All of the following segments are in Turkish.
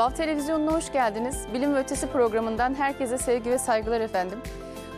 Vav Televizyonu'na hoş geldiniz. Bilim ve Ötesi programından herkese sevgi ve saygılar efendim.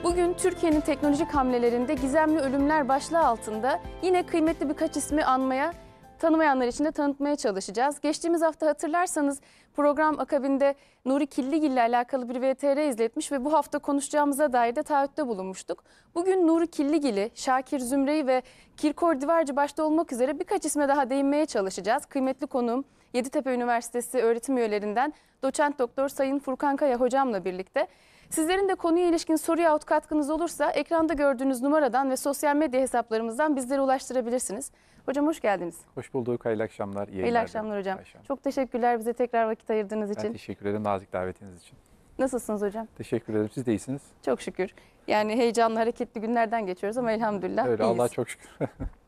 Bugün Türkiye'nin teknolojik hamlelerinde gizemli ölümler başlığı altında yine kıymetli birkaç ismi anmaya, tanımayanlar için de tanıtmaya çalışacağız. Geçtiğimiz hafta hatırlarsanız program akabinde Nuri Killigil ile alakalı bir VTR izletmiş ve bu hafta konuşacağımıza dair de taahhütte bulunmuştuk. Bugün Nuri Killigil'i, Şakir Zümre'yi ve Kirkor Divarcı başta olmak üzere birkaç isme daha değinmeye çalışacağız. Kıymetli konuğum Yeditepe Üniversitesi öğretim üyelerinden doçent doktor Sayın Furkan Kaya hocamla birlikte. Sizlerin de konuya ilişkin soru yahut katkınız olursa ekranda gördüğünüz numaradan ve sosyal medya hesaplarımızdan bizlere ulaştırabilirsiniz. Hocam hoş geldiniz. Hoş bulduk. Hayırlı akşamlar. iyi İyi akşamlar hocam. Hanım. Çok teşekkürler bize tekrar vakit ayırdığınız Ben için. teşekkür ederim nazik davetiniz için. Nasılsınız hocam? Teşekkür ederim. Siz de iyisiniz. Çok şükür. Yani heyecanlı, hareketli günlerden geçiyoruz ama elhamdülillah Öyle iyiyiz. Allah'a çok şükür.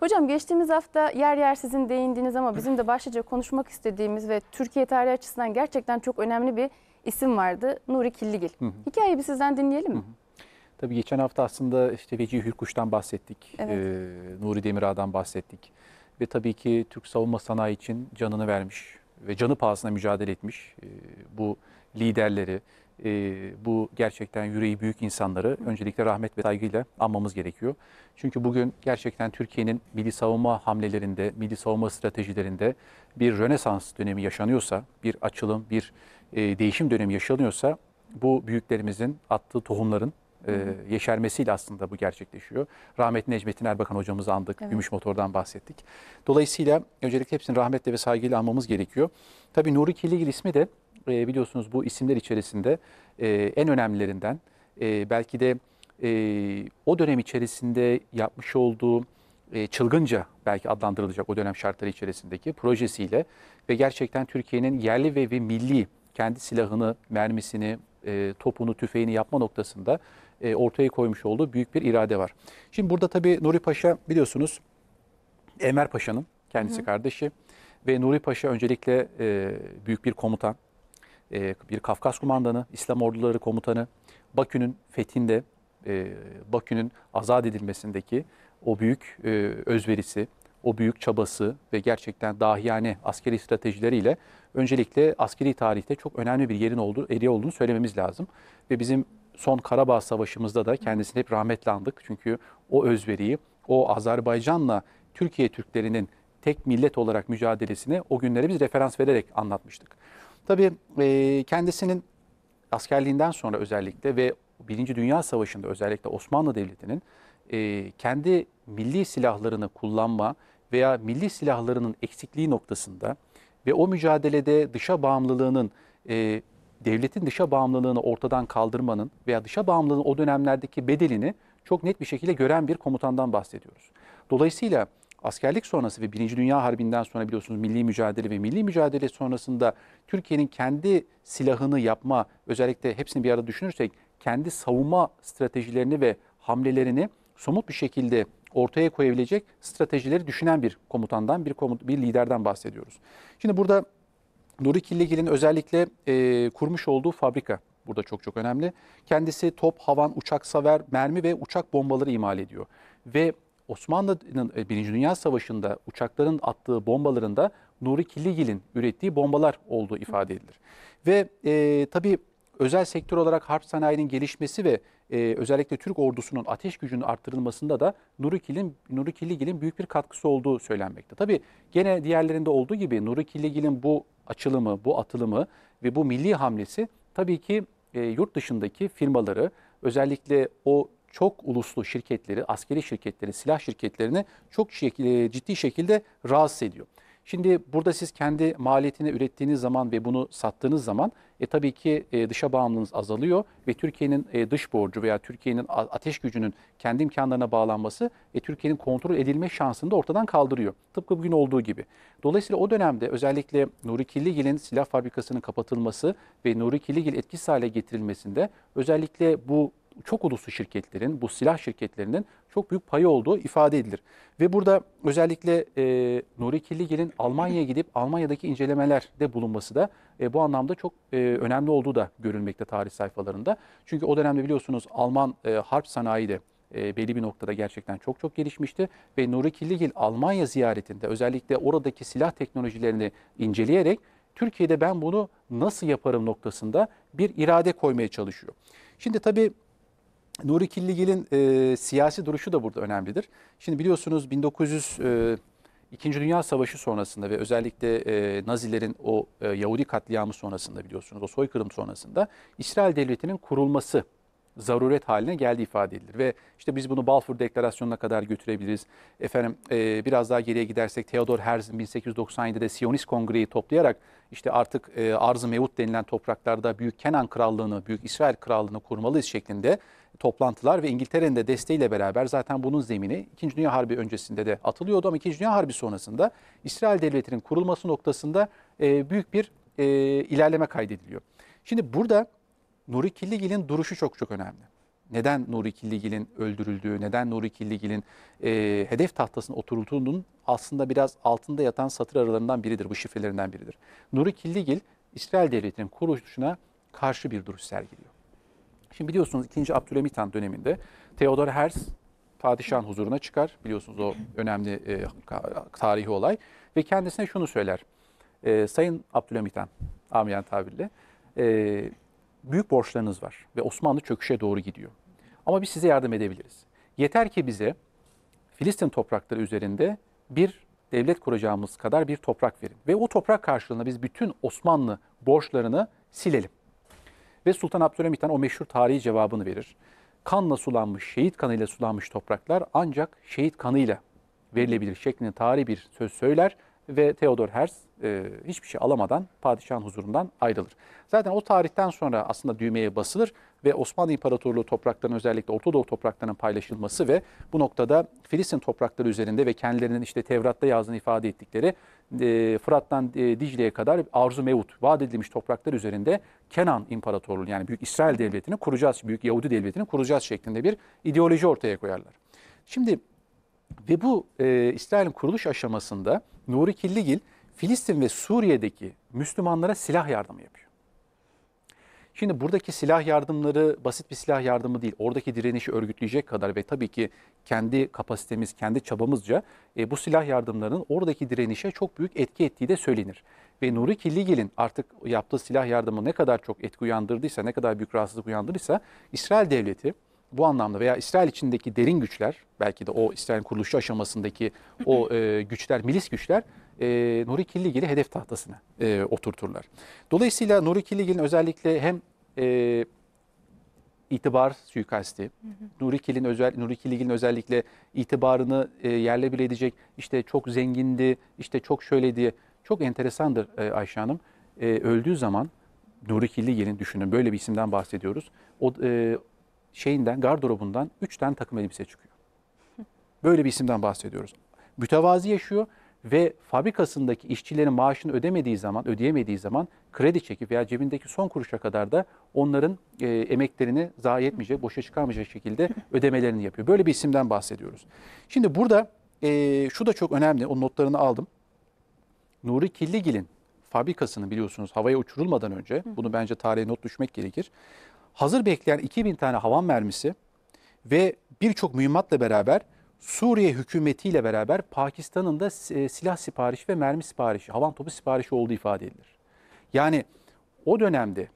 Hocam geçtiğimiz hafta yer yer sizin değindiğiniz ama bizim de başlıca konuşmak istediğimiz ve Türkiye tarihi açısından gerçekten çok önemli bir isim vardı. Nuri Killigil. Hı hı. Hikayeyi bir sizden dinleyelim mi? Tabii geçen hafta aslında işte Vecihi Hürkuş'tan bahsettik. Evet. Ee, Nuri Demirağ'dan bahsettik. Ve tabii ki Türk savunma sanayi için canını vermiş ve canı pahasına mücadele etmiş ee, bu liderleri, e, bu gerçekten yüreği büyük insanları öncelikle rahmet ve saygıyla anmamız gerekiyor. Çünkü bugün gerçekten Türkiye'nin milli savunma hamlelerinde, milli savunma stratejilerinde bir rönesans dönemi yaşanıyorsa, bir açılım, bir e, değişim dönemi yaşanıyorsa bu büyüklerimizin attığı tohumların e, yeşermesiyle aslında bu gerçekleşiyor. Rahmetli Necmettin Erbakan hocamızı andık, Evet. Gümüş Motor'dan bahsettik. Dolayısıyla öncelikle hepsini rahmetle ve saygıyla anmamız gerekiyor. Tabii Nuri Killigil ismi de e, biliyorsunuz bu isimler içerisinde e, en önemlilerinden. E, belki de e, o dönem içerisinde yapmış olduğu e, çılgınca belki adlandırılacak o dönem şartları içerisindeki projesiyle ve gerçekten Türkiye'nin yerli ve, ve milli kendi silahını, mermisini, e, topunu, tüfeğini yapma noktasında e, ortaya koymuş olduğu büyük bir irade var. Şimdi burada tabii Nuri Paşa biliyorsunuz Enver Paşa'nın kendisi kardeşi ve Nuri Paşa öncelikle e, büyük bir komutan, e, bir Kafkas kumandanı, İslam orduları komutanı, Bakü'nün fethinde, e, Bakü'nün azat edilmesindeki o büyük e, özverisi, o büyük çabası ve gerçekten dahiyane askeri stratejileriyle öncelikle askeri tarihte çok önemli bir yerin olduğu, eri olduğunu söylememiz lazım. Ve bizim son Karabağ Savaşı'mızda da kendisini hep rahmetle andık. Çünkü o özveriyi, o Azerbaycan'la Türkiye Türklerinin tek millet olarak mücadelesini o günlere biz referans vererek anlatmıştık. Tabii e, kendisinin askerliğinden sonra özellikle ve Birinci Dünya Savaşı'nda özellikle Osmanlı Devleti'nin e, kendi milli silahlarını kullanma veya milli silahlarının eksikliği noktasında ve o mücadelede dışa bağımlılığının e, devletin dışa bağımlılığını ortadan kaldırmanın veya dışa bağımlılığın o dönemlerdeki bedelini çok net bir şekilde gören bir komutandan bahsediyoruz. Dolayısıyla askerlik sonrası ve Birinci Dünya Harbi'nden sonra biliyorsunuz milli mücadele ve milli mücadele sonrasında Türkiye'nin kendi silahını yapma, özellikle hepsini bir arada düşünürsek kendi savunma stratejilerini ve hamlelerini somut bir şekilde ortaya koyabilecek stratejileri düşünen bir komutandan, bir, komut, bir liderden bahsediyoruz. Şimdi burada Nuri Killigil'in özellikle e, kurmuş olduğu fabrika burada çok çok önemli. Kendisi top, havan, uçak saver, mermi ve uçak bombaları imal ediyor. Ve Osmanlı'nın e, Birinci Dünya Savaşı'nda uçakların attığı bombalarında Nuri Killigil'in ürettiği bombalar olduğu ifade edilir. Ve e, tabii özel sektör olarak harp sanayinin gelişmesi ve e, özellikle Türk ordusunun ateş gücünün arttırılmasında da Nuri Killigil'in Nuri Killigil'in büyük bir katkısı olduğu söylenmekte. Tabii gene diğerlerinde olduğu gibi Nuri Killigil'in bu açılımı, bu atılımı ve bu milli hamlesi tabii ki e, yurt dışındaki firmaları özellikle o çok uluslu şirketleri, askeri şirketleri, silah şirketlerini çok e, ciddi şekilde rahatsız ediyor. Şimdi burada siz kendi maliyetini ürettiğiniz zaman ve bunu sattığınız zaman e, tabii ki e, dışa bağımlılığınız azalıyor ve Türkiye'nin e, dış borcu veya Türkiye'nin ateş gücünün kendi imkanlarına bağlanması e, Türkiye'nin kontrol edilme şansını da ortadan kaldırıyor. Tıpkı bugün olduğu gibi. Dolayısıyla o dönemde özellikle Nuri Killigil'in silah fabrikasının kapatılması ve Nuri Killigil etkisiz hale getirilmesinde özellikle bu çok uluslu şirketlerin, bu silah şirketlerinin çok büyük payı olduğu ifade edilir. Ve burada özellikle e, Nuri Killigil'in Almanya'ya gidip Almanya'daki incelemelerde bulunması da e, bu anlamda çok e, önemli olduğu da görülmekte tarih sayfalarında. Çünkü o dönemde biliyorsunuz Alman e, harp sanayi de e, belli bir noktada gerçekten çok çok gelişmişti. Ve Nuri Killigil Almanya ziyaretinde özellikle oradaki silah teknolojilerini inceleyerek Türkiye'de ben bunu nasıl yaparım noktasında bir irade koymaya çalışıyor. Şimdi tabii Nuri Killigil'in e, siyasi duruşu da burada önemlidir. Şimdi biliyorsunuz 1900 e, İkinci Dünya Savaşı sonrasında ve özellikle e, Nazilerin o e, Yahudi katliamı sonrasında biliyorsunuz o soykırım sonrasında İsrail Devleti'nin kurulması zaruret haline geldi ifade edilir. Ve işte biz bunu Balfour Deklarasyonu'na kadar götürebiliriz. Efendim e, biraz daha geriye gidersek Theodor Herzl 1897'de Siyonist Kongre'yi toplayarak işte artık e, Arz-ı Mevut denilen topraklarda Büyük Kenan Krallığı'nı, Büyük İsrail Krallığı'nı kurmalıyız şeklinde toplantılar ve İngiltere'nin de desteğiyle beraber zaten bunun zemini 2. Dünya Harbi öncesinde de atılıyordu ama 2. Dünya Harbi sonrasında İsrail Devleti'nin kurulması noktasında e, büyük bir e, ilerleme kaydediliyor. Şimdi burada Nuri Killigil'in duruşu çok çok önemli. Neden Nuri Killigil'in öldürüldüğü, neden Nuri Killigil'in e, hedef tahtasına oturulduğunun aslında biraz altında yatan satır aralarından biridir, bu şifrelerinden biridir. Nuri Killigil, İsrail Devleti'nin kuruluşuna karşı bir duruş sergiliyor. Şimdi biliyorsunuz 2. Abdülhamit Han döneminde Theodor Herzl padişahın huzuruna çıkar. Biliyorsunuz o önemli e, tarihi olay. Ve kendisine şunu söyler. E, Sayın Abdülhamit Han, amiyen tabirle, e, büyük borçlarınız var ve Osmanlı çöküşe doğru gidiyor. Ama biz size yardım edebiliriz. Yeter ki bize Filistin toprakları üzerinde bir devlet kuracağımız kadar bir toprak verin. Ve o toprak karşılığında biz bütün Osmanlı borçlarını silelim. Ve Sultan Abdülhamit o meşhur tarihi cevabını verir. Kanla sulanmış, şehit kanıyla sulanmış topraklar ancak şehit kanıyla verilebilir şeklinde tarihi bir söz söyler ve Theodor Herzl e, hiçbir şey alamadan padişahın huzurundan ayrılır. Zaten o tarihten sonra aslında düğmeye basılır ve Osmanlı İmparatorluğu topraklarının özellikle Orta Doğu topraklarının paylaşılması ve bu noktada Filistin toprakları üzerinde ve kendilerinin işte Tevrat'ta yazdığını ifade ettikleri e, Fırat'tan e, Dicle'ye kadar arzu mevut vaat edilmiş topraklar üzerinde Kenan İmparatorluğu yani Büyük İsrail Devleti'ni kuracağız, Büyük Yahudi Devleti'ni kuracağız şeklinde bir ideoloji ortaya koyarlar. Şimdi ve bu e, İsrail'in kuruluş aşamasında Nuri Killigil Filistin ve Suriye'deki Müslümanlara silah yardımı yapıyor. Şimdi buradaki silah yardımları basit bir silah yardımı değil. Oradaki direnişi örgütleyecek kadar ve tabii ki kendi kapasitemiz, kendi çabamızca e, bu silah yardımlarının oradaki direnişe çok büyük etki ettiği de söylenir. Ve Nuri Killigil'in artık yaptığı silah yardımı ne kadar çok etki uyandırdıysa, ne kadar büyük rahatsızlık uyandırdıysa İsrail Devleti bu anlamda veya İsrail içindeki derin güçler, belki de o İsrail kuruluşu aşamasındaki o e, güçler, milis güçler e, Nuri Killigil'i hedef tahtasına e, oturturlar. Dolayısıyla Nuri Killigil'in özellikle hem e, itibar suikasti, hı hı. Nuri Killigil'in özel Nuri Killigil'in özellikle itibarını e, yerle bir edecek, işte çok zengindi, işte çok şöyle diye çok enteresandır e, Ayşe Hanım. E, öldüğü zaman Nuri Killigil'in düşünün böyle bir isimden bahsediyoruz. O e, şeyinden, gardırobundan 3 tane takım elbise çıkıyor. Böyle bir isimden bahsediyoruz. Mütevazi yaşıyor ve fabrikasındaki işçilerin maaşını ödemediği zaman, ödeyemediği zaman kredi çekip veya cebindeki son kuruşa kadar da onların e, emeklerini zayi etmeyecek, boşa çıkarmayacak şekilde ödemelerini yapıyor. Böyle bir isimden bahsediyoruz. Şimdi burada e, şu da çok önemli, o notlarını aldım. Nuri Killigil'in fabrikasını biliyorsunuz havaya uçurulmadan önce, bunu bence tarihe not düşmek gerekir hazır bekleyen 2000 tane havan mermisi ve birçok mühimmatla beraber Suriye hükümetiyle beraber Pakistan'ın da e, silah siparişi ve mermi siparişi, havan topu siparişi olduğu ifade edilir. Yani o dönemde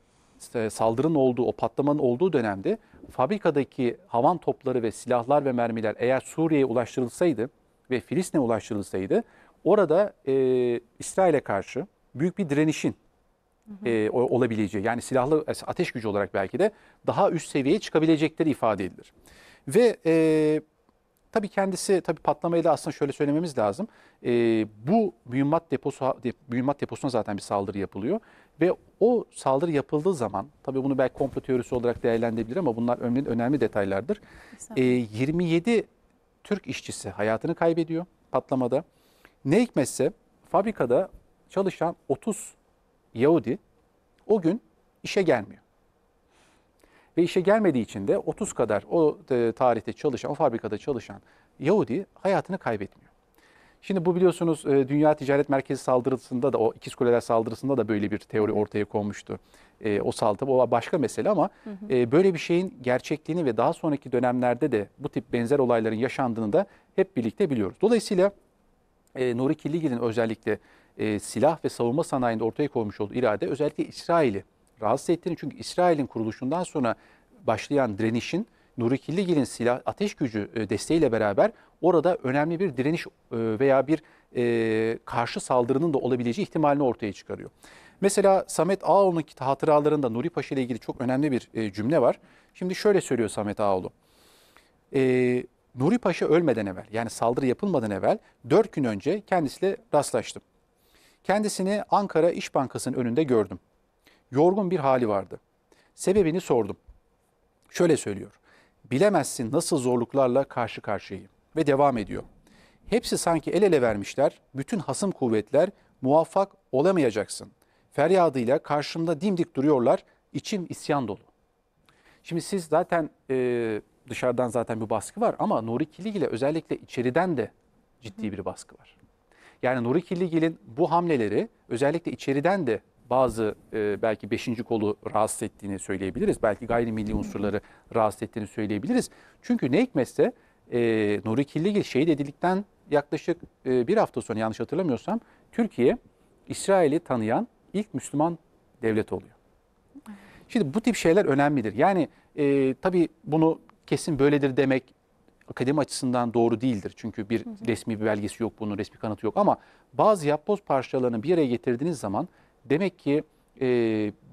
e, saldırının olduğu, o patlamanın olduğu dönemde fabrikadaki havan topları ve silahlar ve mermiler eğer Suriye'ye ulaştırılsaydı ve Filistin'e ulaştırılsaydı orada e, İsrail'e karşı büyük bir direnişin e, olabileceği yani silahlı ateş gücü olarak belki de daha üst seviyeye çıkabilecekleri ifade edilir. Ve e, tabii kendisi tabii patlamayla aslında şöyle söylememiz lazım. E, bu mühimmat deposu mühimmat deposuna zaten bir saldırı yapılıyor ve o saldırı yapıldığı zaman tabii bunu belki komplo teorisi olarak değerlendirebilir ama bunlar önemli, önemli detaylardır. E, 27 Türk işçisi hayatını kaybediyor patlamada. Ne hikmetse fabrikada çalışan 30 Yahudi o gün işe gelmiyor. Ve işe gelmediği için de 30 kadar o e, tarihte çalışan, o fabrikada çalışan Yahudi hayatını kaybetmiyor. Şimdi bu biliyorsunuz e, Dünya Ticaret Merkezi saldırısında da o İkiz Kuleler saldırısında da böyle bir teori ortaya konmuştu. E, o saldırı o başka mesele ama hı hı. böyle bir şeyin gerçekliğini ve daha sonraki dönemlerde de bu tip benzer olayların yaşandığını da hep birlikte biliyoruz. Dolayısıyla Nuri Killigil'in özellikle e, silah ve savunma sanayinde ortaya koymuş olduğu irade özellikle İsrail'i rahatsız ettiğini çünkü İsrail'in kuruluşundan sonra başlayan direnişin Nuri Killigil'in silah ateş gücü e, desteğiyle beraber orada önemli bir direniş e, veya bir e, karşı saldırının da olabileceği ihtimalini ortaya çıkarıyor. Mesela Samet Ağoğlu'nun hatıralarında Nuri Paşa ile ilgili çok önemli bir cümle var. Şimdi şöyle söylüyor Samet Ağoğlu. E, Nuri Paşa ölmeden evvel yani saldırı yapılmadan evvel 4 gün önce kendisiyle rastlaştım. Kendisini Ankara İş Bankası'nın önünde gördüm. Yorgun bir hali vardı. Sebebini sordum. Şöyle söylüyor. Bilemezsin nasıl zorluklarla karşı karşıyayım. Ve devam ediyor. Hepsi sanki el ele vermişler. Bütün hasım kuvvetler muvaffak olamayacaksın. Feryadıyla karşımda dimdik duruyorlar. İçim isyan dolu. Şimdi siz zaten e, dışarıdan zaten bir baskı var ama Nuri Killigil'e özellikle içeriden de ciddi bir baskı var. Yani Nuri Killigil'in bu hamleleri özellikle içeriden de bazı e, belki beşinci kolu rahatsız ettiğini söyleyebiliriz. Belki gayrimilli unsurları rahatsız ettiğini söyleyebiliriz. Çünkü ne hikmetse e, Nuri Killigil şehit edildikten yaklaşık e, bir hafta sonra yanlış hatırlamıyorsam Türkiye İsrail'i tanıyan ilk Müslüman devlet oluyor. Şimdi bu tip şeyler önemlidir. Yani e, tabii bunu kesin böyledir demek akademi açısından doğru değildir. Çünkü bir resmi bir belgesi yok bunun, resmi kanıtı yok. Ama bazı yapboz parçalarını bir araya getirdiğiniz zaman demek ki e,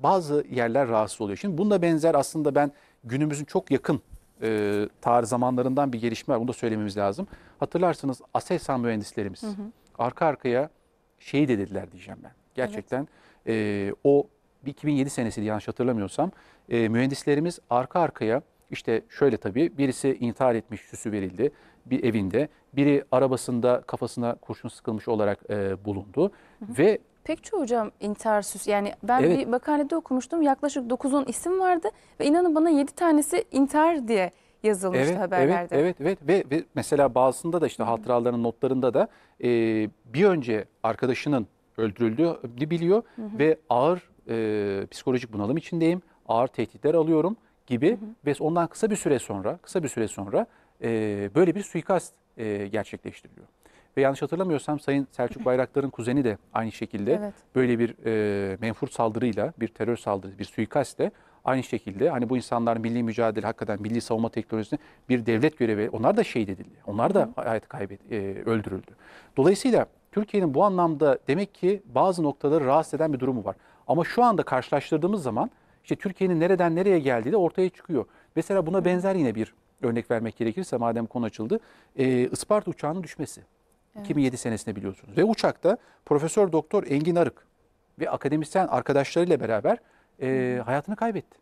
bazı yerler rahatsız oluyor. Şimdi bunda benzer aslında ben günümüzün çok yakın e, tarih zamanlarından bir gelişme var. Bunu da söylememiz lazım. Hatırlarsınız Aselsan mühendislerimiz arka arkaya şehit edildiler diyeceğim ben. Gerçekten e, o bir 2007 senesiydi yanlış hatırlamıyorsam. E, mühendislerimiz arka arkaya işte şöyle tabii birisi intihar etmiş süsü verildi bir evinde. Biri arabasında kafasına kurşun sıkılmış olarak e, bulundu. Ve Pek çoğu hocam intihar süs. Yani ben Evet. bir makalede okumuştum. Yaklaşık 9-10 isim vardı ve inanın bana 7 tanesi intihar diye yazılmıştı evet, haberlerde. Evet, evet, evet. Ve, ve mesela bazısında da işte hatıralarının notlarında da e, bir önce arkadaşının öldürüldüğünü biliyor ve ağır e, psikolojik bunalım içindeyim, ağır tehditler alıyorum gibi ve ondan kısa bir süre sonra, kısa bir süre sonra e, böyle bir suikast e, gerçekleştiriliyor. Ve yanlış hatırlamıyorsam Sayın Selçuk Bayraktar'ın kuzeni de aynı şekilde Evet. böyle bir e, menfur saldırıyla, bir terör saldırısı, bir suikastle aynı şekilde hani bu insanlar milli mücadele, hakikaten milli savunma teknolojisinde bir devlet görevi, onlar da şehit edildi. Onlar da hayatı kaybet, e, öldürüldü. Dolayısıyla Türkiye'nin bu anlamda demek ki bazı noktaları rahatsız eden bir durumu var. Ama şu anda karşılaştırdığımız zaman işte Türkiye'nin nereden nereye geldiği de ortaya çıkıyor. Mesela buna benzer yine bir örnek vermek gerekirse madem konu açıldı. E, Isparta uçağının düşmesi. 2007 senesinde biliyorsunuz. Ve uçakta Profesör Doktor Engin Arık ve akademisyen arkadaşlarıyla beraber e, hayatını kaybetti.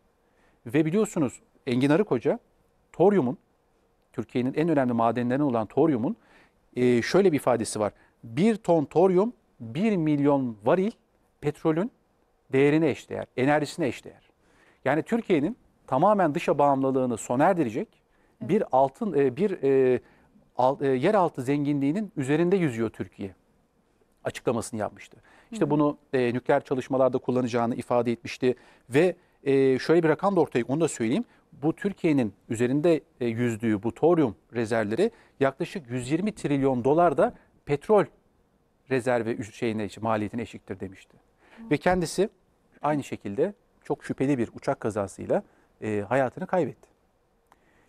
Ve biliyorsunuz Engin Arık Hoca toryumun, Türkiye'nin en önemli madenlerinden olan toryumun e, şöyle bir ifadesi var. Bir ton toryum 1 milyon varil petrolün değerine eşdeğer, enerjisine eşdeğer. Yani Türkiye'nin tamamen dışa bağımlılığını sona erdirecek bir altın e, bir e, al- e, yeraltı zenginliğinin üzerinde yüzüyor Türkiye açıklamasını yapmıştı. İşte bunu e, nükleer çalışmalarda kullanacağını ifade etmişti ve e, şöyle bir rakam da ortaya onu da söyleyeyim. Bu Türkiye'nin üzerinde e, yüzdüğü bu toryum rezervleri yaklaşık 120 trilyon dolar da petrol rezervi üc- şeyine maliyetine eşiktir demişti. Ve kendisi aynı şekilde çok şüpheli bir uçak kazasıyla e, hayatını kaybetti.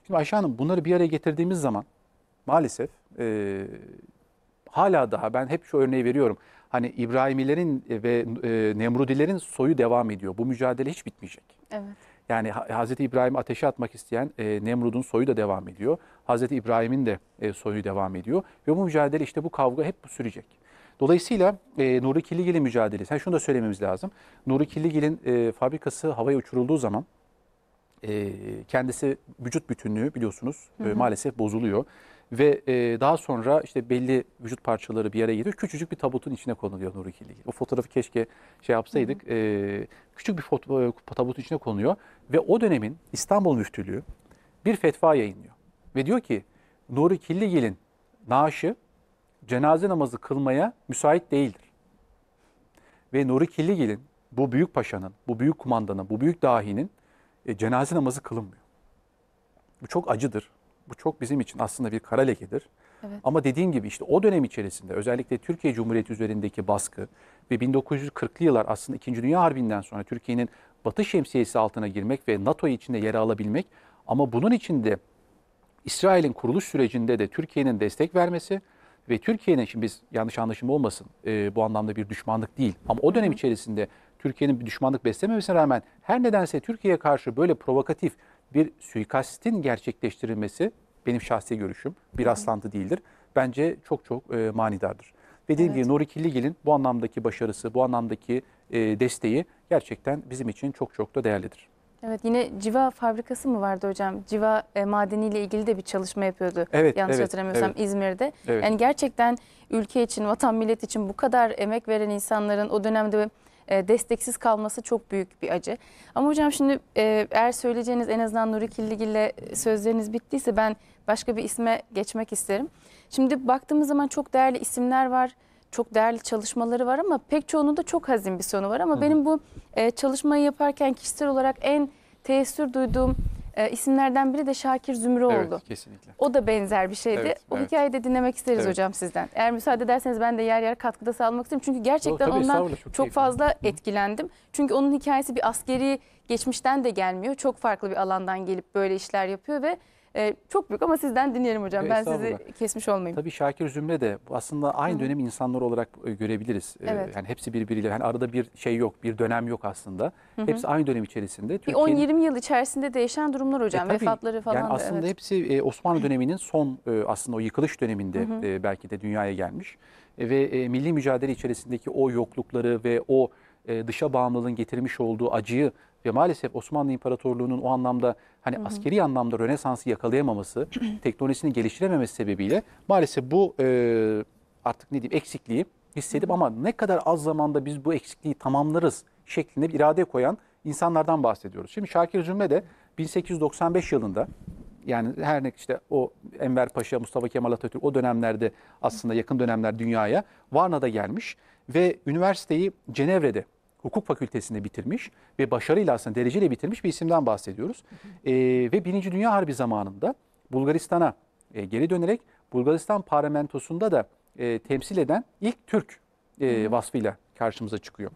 Şimdi Ayşe Hanım bunları bir araya getirdiğimiz zaman maalesef e, hala daha ben hep şu örneği veriyorum. Hani İbrahimilerin ve e, Nemrudilerin soyu devam ediyor. Bu mücadele hiç bitmeyecek. Evet. Yani Hazreti İbrahim'i ateşe atmak isteyen e, Nemrud'un soyu da devam ediyor. Hazreti İbrahim'in de e, soyu devam ediyor. Ve bu mücadele işte bu kavga hep bu sürecek. Dolayısıyla e, Nuri Killigil'in mücadelesi. Ha, şunu da söylememiz lazım. Nuri Killigil'in e, fabrikası havaya uçurulduğu zaman e, kendisi vücut bütünlüğü biliyorsunuz e, maalesef bozuluyor. Ve e, daha sonra işte belli vücut parçaları bir araya geliyor. Küçücük bir tabutun içine konuluyor Nuri Killigil. O fotoğrafı keşke şey yapsaydık. E, küçük bir foto, e, tabutun içine konuyor. Ve o dönemin İstanbul Müftülüğü bir fetva yayınlıyor. Ve diyor ki Nuri Killigil'in naaşı cenaze namazı kılmaya müsait değildir. Ve Nuri Killigil'in, bu büyük paşanın, bu büyük kumandanın, bu büyük dahinin e, cenaze namazı kılınmıyor. Bu çok acıdır. Bu çok bizim için aslında bir kara lekedir. Evet. Ama dediğim gibi işte o dönem içerisinde özellikle Türkiye Cumhuriyeti üzerindeki baskı ve 1940'lı yıllar aslında 2. Dünya Harbi'nden sonra Türkiye'nin Batı şemsiyesi altına girmek ve NATO içinde yer alabilmek ama bunun içinde İsrail'in kuruluş sürecinde de Türkiye'nin destek vermesi ve Türkiye'nin şimdi biz yanlış anlaşılma olmasın e, bu anlamda bir düşmanlık değil ama o dönem içerisinde Türkiye'nin bir düşmanlık beslememesine rağmen her nedense Türkiye'ye karşı böyle provokatif bir suikastin gerçekleştirilmesi benim şahsi görüşüm bir rastlantı değildir. Bence çok çok e, manidardır. Ve dediğim Evet. gibi Nuri Killigil'in bu anlamdaki başarısı, bu anlamdaki e, desteği gerçekten bizim için çok çok da değerlidir. Evet yine civa fabrikası mı vardı hocam? Civa e, madeniyle ilgili de bir çalışma yapıyordu. Evet, Yanlış evet, hatırlamıyorsam evet. İzmir'de. Evet. Yani gerçekten ülke için, vatan millet için bu kadar emek veren insanların o dönemde e, desteksiz kalması çok büyük bir acı. Ama hocam şimdi e, eğer söyleyeceğiniz en azından Nuri Killigil'le sözleriniz bittiyse ben başka bir isme geçmek isterim. Şimdi baktığımız zaman çok değerli isimler var. Çok değerli çalışmaları var ama pek çoğunun da çok hazin bir sonu var. Ama benim bu e, çalışmayı yaparken kişisel olarak en teessür duyduğum e, isimlerden biri de Şakir Zümrüoğlu. Evet, kesinlikle. O da benzer bir şeydi. Evet, o evet. hikayeyi de dinlemek isteriz Evet. hocam sizden. Eğer müsaade ederseniz ben de yer yer katkıda sağlamak isterim. Çünkü gerçekten tabii, ondan çok, çok fazla etkilendim. Çünkü onun hikayesi bir askeri geçmişten de gelmiyor. Çok farklı bir alandan gelip böyle işler yapıyor ve e, çok büyük ama sizden dinleyelim hocam. Evet, ben sizi kesmiş olmayayım. Tabii Şakir Zümre de aslında aynı dönem insanlar olarak e, görebiliriz. E, Evet. Yani hepsi birbiriyle yani arada bir şey yok, bir dönem yok aslında. Hepsi aynı dönem içerisinde. Bir Türkiye'nin- 10-20 yıl içerisinde değişen durumlar hocam. E, tabii. Vefatları falan yani da. aslında evet. hepsi e, Osmanlı döneminin son e, aslında o yıkılış döneminde e, belki de dünyaya gelmiş. Ve milli mücadele içerisindeki o yoklukları ve o dışa bağımlılığın getirmiş olduğu acıyı ve maalesef Osmanlı İmparatorluğu'nun o anlamda hani askeri anlamda Rönesans'ı yakalayamaması, teknolojisini geliştirememesi sebebiyle maalesef bu e, artık ne diyeyim eksikliği hissedip ama ne kadar az zamanda biz bu eksikliği tamamlarız şeklinde bir irade koyan insanlardan bahsediyoruz. Şimdi Şakir Zümre de 1895 yılında yani her ne işte o Enver Paşa, Mustafa Kemal Atatürk o dönemlerde aslında yakın dönemler dünyaya Varna'da gelmiş ve üniversiteyi Cenevre'de hukuk fakültesinde bitirmiş ve başarıyla aslında dereceyle bitirmiş bir isimden bahsediyoruz. Ee, ve Birinci Dünya Harbi zamanında Bulgaristan'a e, geri dönerek Bulgaristan parlamentosunda da e, temsil eden ilk Türk e, vasfıyla karşımıza çıkıyor.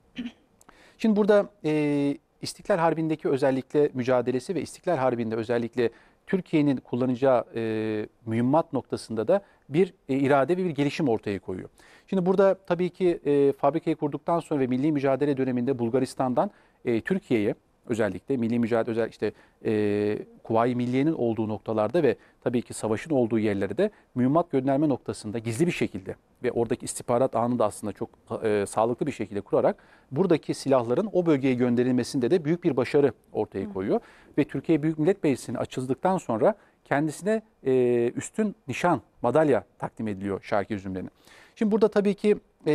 Şimdi burada e, İstiklal Harbi'ndeki özellikle mücadelesi ve İstiklal Harbi'nde özellikle Türkiye'nin kullanacağı e, mühimmat noktasında da bir e, irade ve bir gelişim ortaya koyuyor. Şimdi burada tabii ki e, fabrikayı kurduktan sonra ve milli mücadele döneminde Bulgaristan'dan e, Türkiye'ye özellikle milli mücadele özel işte e, Kuvayi Milliye'nin olduğu noktalarda ve tabii ki savaşın olduğu yerlerde de mühimmat gönderme noktasında gizli bir şekilde ve oradaki istihbarat ağını da aslında çok e, sağlıklı bir şekilde kurarak buradaki silahların o bölgeye gönderilmesinde de büyük bir başarı ortaya koyuyor. Ve Türkiye Büyük Millet Meclisi'nin açıldıktan sonra kendisine e, üstün nişan, madalya takdim ediliyor Şakir Zümre'nin. Şimdi burada tabii ki e,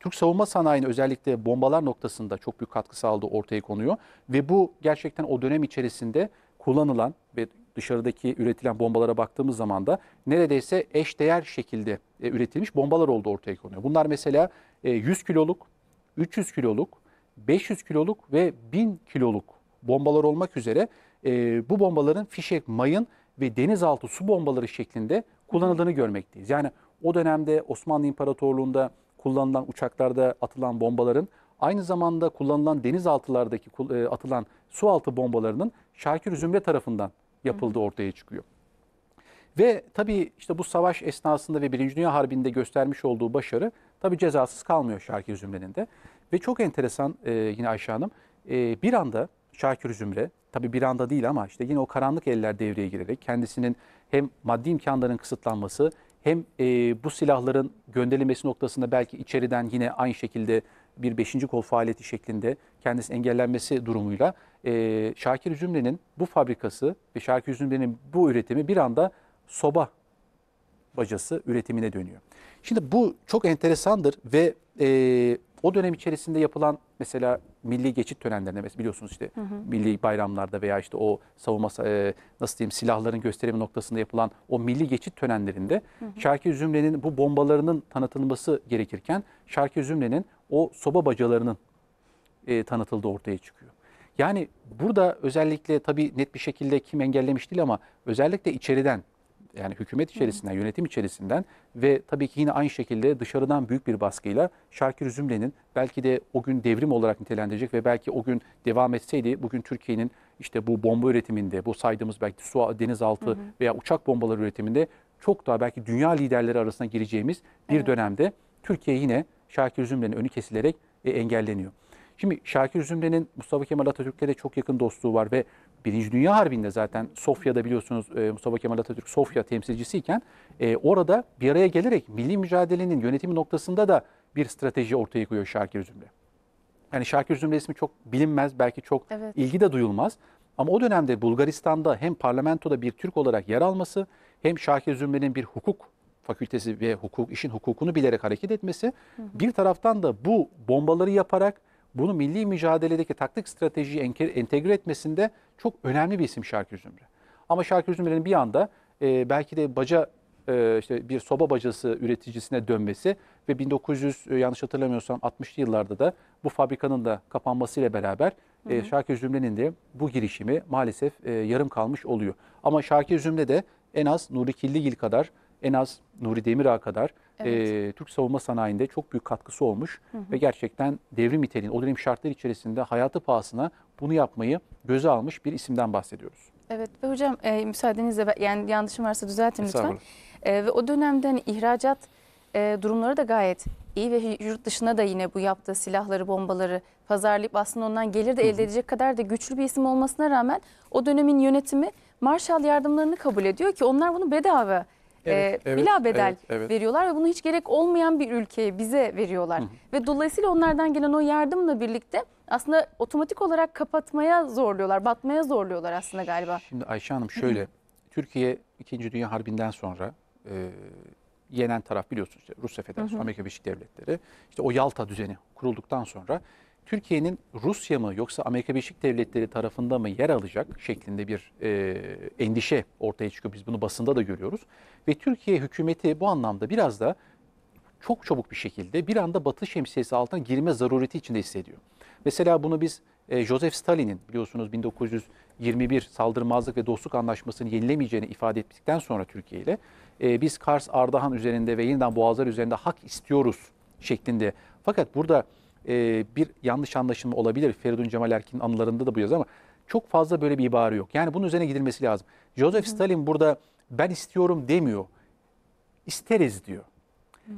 Türk savunma sanayine özellikle bombalar noktasında çok büyük katkı sağladığı ortaya konuyor. Ve bu gerçekten o dönem içerisinde kullanılan ve dışarıdaki üretilen bombalara baktığımız zaman da neredeyse eşdeğer şekilde e, üretilmiş bombalar olduğu ortaya konuyor. Bunlar mesela e, 100 kiloluk, 300 kiloluk, 500 kiloluk ve 1000 kiloluk bombalar olmak üzere e, bu bombaların fişek, mayın ve denizaltı su bombaları şeklinde kullanıldığını görmekteyiz. Yani o dönemde Osmanlı İmparatorluğu'nda kullanılan uçaklarda atılan bombaların aynı zamanda kullanılan denizaltılardaki e, atılan su altı bombalarının Şakir Zümre tarafından yapıldığı ortaya çıkıyor. Ve tabii işte bu savaş esnasında ve Birinci Dünya Harbi'nde göstermiş olduğu başarı tabii cezasız kalmıyor Şakir Zümre'nin de. Ve çok enteresan e, yine Ayşe Hanım e, bir anda Şakir Zümre tabii bir anda değil ama işte yine o karanlık eller devreye girerek kendisinin hem maddi imkanların kısıtlanması hem e, bu silahların gönderilmesi noktasında belki içeriden yine aynı şekilde bir beşinci kol faaliyeti şeklinde kendisi engellenmesi durumuyla e, Şakir Zümre'nin bu fabrikası ve Şakir Zümre'nin bu üretimi bir anda soba bacası üretimine dönüyor. Şimdi bu çok enteresandır ve e, o dönem içerisinde yapılan mesela milli geçit törenlerinde biliyorsunuz işte milli bayramlarda veya işte o savunma e, nasıl diyeyim silahların gösterimi noktasında yapılan o milli geçit törenlerinde Şarkı Zümre'nin bu bombalarının tanıtılması gerekirken Şarkı Zümre'nin o soba bacalarının e, tanıtıldığı ortaya çıkıyor. Yani burada özellikle tabii net bir şekilde kim engellemiş değil ama özellikle içeriden yani hükümet içerisinden, yönetim içerisinden ve tabii ki yine aynı şekilde dışarıdan büyük bir baskıyla Şarkir Zümre'nin belki de o gün devrim olarak nitelendirecek ve belki o gün devam etseydi bugün Türkiye'nin işte bu bomba üretiminde, bu saydığımız belki su, denizaltı veya uçak bombaları üretiminde çok daha belki dünya liderleri arasına gireceğimiz bir Evet. dönemde Türkiye yine Şakir Zümre'nin önü kesilerek e, engelleniyor. Şimdi Şakir Zümre'nin Mustafa Kemal Atatürk'le de çok yakın dostluğu var ve Birinci Dünya Harbi'nde zaten Sofya'da biliyorsunuz e, Mustafa Kemal Atatürk Sofya temsilcisiyken e, orada bir araya gelerek milli mücadelenin yönetimi noktasında da bir strateji ortaya koyuyor Şakir Zümre. Yani Şakir Zümre ismi çok bilinmez, belki çok Evet. ilgi de duyulmaz. Ama o dönemde Bulgaristan'da hem parlamentoda bir Türk olarak yer alması hem Şakir Zümre'nin bir hukuk fakültesi ve hukuk işin hukukunu bilerek hareket etmesi bir taraftan da bu bombaları yaparak bunu milli mücadeledeki taktik stratejiyi entegre etmesinde çok önemli bir isim Şakir Zümre. Ama Şakir Zümre'nin bir anda e, belki de baca e, işte bir soba bacası üreticisine dönmesi ve 1900 e, yanlış hatırlamıyorsam 60'lı yıllarda da bu fabrikanın da kapanmasıyla beraber e, Şakir Zümre'nin de bu girişimi maalesef e, yarım kalmış oluyor. Ama Şakir Zümre de en az Nuri Killigil kadar, en az Nuri Demirağ kadar e, Türk savunma sanayinde çok büyük katkısı olmuş ve gerçekten devrim niteliğinde o dönem şartlar içerisinde hayatı pahasına bunu yapmayı göze almış bir isimden bahsediyoruz. Evet ve hocam e, müsaadenizle ben- yani yanlışım varsa düzeltin lütfen. E, ve o dönemde hani ihracat e, durumları da gayet iyi ve yurt dışına da yine bu yaptığı silahları, bombaları pazarlayıp aslında ondan gelir de elde edecek kadar da güçlü bir isim olmasına rağmen o dönemin yönetimi Marshall yardımlarını kabul ediyor ki onlar bunu bedava Evet, e, evet, bila bedel evet, evet. veriyorlar ve bunu hiç gerek olmayan bir ülkeye bize veriyorlar. Ve dolayısıyla onlardan gelen o yardımla birlikte aslında otomatik olarak kapatmaya zorluyorlar, batmaya zorluyorlar aslında galiba. Şimdi Ayşe Hanım şöyle, Türkiye 2. Dünya Harbi'nden sonra e, yenen taraf biliyorsunuz işte Rusya Federasyonu, Amerika Birleşik Devletleri, işte o Yalta düzeni kurulduktan sonra Türkiye'nin Rusya mı yoksa Amerika Birleşik Devletleri tarafında mı yer alacak şeklinde bir e, endişe ortaya çıkıyor. Biz bunu basında da görüyoruz. Ve Türkiye hükümeti bu anlamda biraz da çok çabuk bir şekilde bir anda Batı şemsiyesi altına girme zarureti içinde hissediyor. Mesela bunu biz e, Joseph Stalin'in biliyorsunuz 1921 saldırmazlık ve dostluk anlaşmasını yenilemeyeceğini ifade ettikten sonra Türkiye ile e, biz Kars, Ardahan üzerinde ve yeniden Boğazlar üzerinde hak istiyoruz şeklinde. Fakat burada e, bir yanlış anlaşılma olabilir. Feridun Cemal Erkin'in anılarında da bu yazar ama çok fazla böyle bir ibare yok. Yani bunun üzerine gidilmesi lazım. Joseph Stalin burada ben istiyorum demiyor. İsteriz diyor.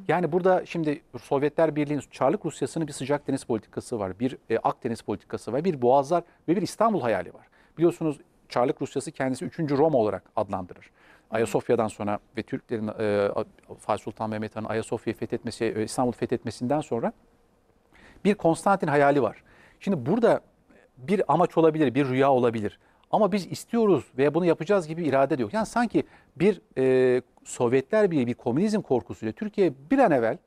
Yani burada şimdi Sovyetler Birliği'nin Çarlık Rusyası'nın bir sıcak deniz politikası var, bir e, Akdeniz politikası var, bir Boğazlar ve bir İstanbul hayali var. Biliyorsunuz Çarlık Rusyası kendisi 3. Roma olarak adlandırır. Ayasofya'dan sonra ve Türklerin e, Fatih Sultan Mehmet Han'ın Ayasofya'yı fethetmesi, e, İstanbul'u fethetmesinden sonra bir Konstantin hayali var. Şimdi burada bir amaç olabilir, bir rüya olabilir. Ama biz istiyoruz veya bunu yapacağız gibi irade de yok. Yani sanki bir e, Sovyetler Birliği, bir komünizm korkusuyla Türkiye bir an evvel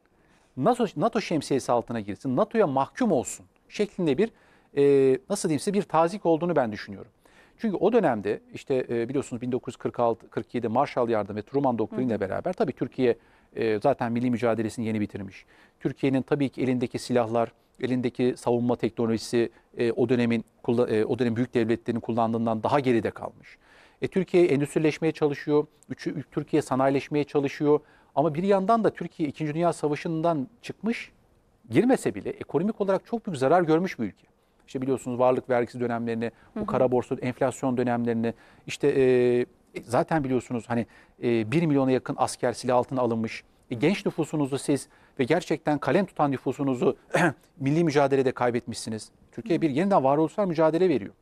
NATO, NATO şemsiyesi altına girsin, NATO'ya mahkum olsun şeklinde bir e, nasıl diyeyim size bir tazik olduğunu ben düşünüyorum. Çünkü o dönemde işte e, biliyorsunuz 1946-47 Marshall Yardım ve Truman Doktriniyle beraber tabii Türkiye e, zaten milli mücadelesini yeni bitirmiş. Türkiye'nin tabii ki elindeki silahlar, elindeki savunma teknolojisi e, o dönemin e, o dönem büyük devletlerin kullandığından daha geride kalmış. E, Türkiye endüstrileşmeye çalışıyor, üçü- Türkiye sanayileşmeye çalışıyor. Ama bir yandan da Türkiye 2. Dünya Savaşı'ndan çıkmış, girmese bile ekonomik olarak çok büyük zarar görmüş bir ülke. İşte biliyorsunuz varlık vergisi dönemlerini, bu kara borsa enflasyon dönemlerini, işte e, zaten biliyorsunuz hani e, 1 milyona yakın asker silah altına alınmış. E, genç nüfusunuzu siz ve gerçekten kalem tutan nüfusunuzu milli mücadelede kaybetmişsiniz. Türkiye bir yeniden varoluşsal mücadele veriyor.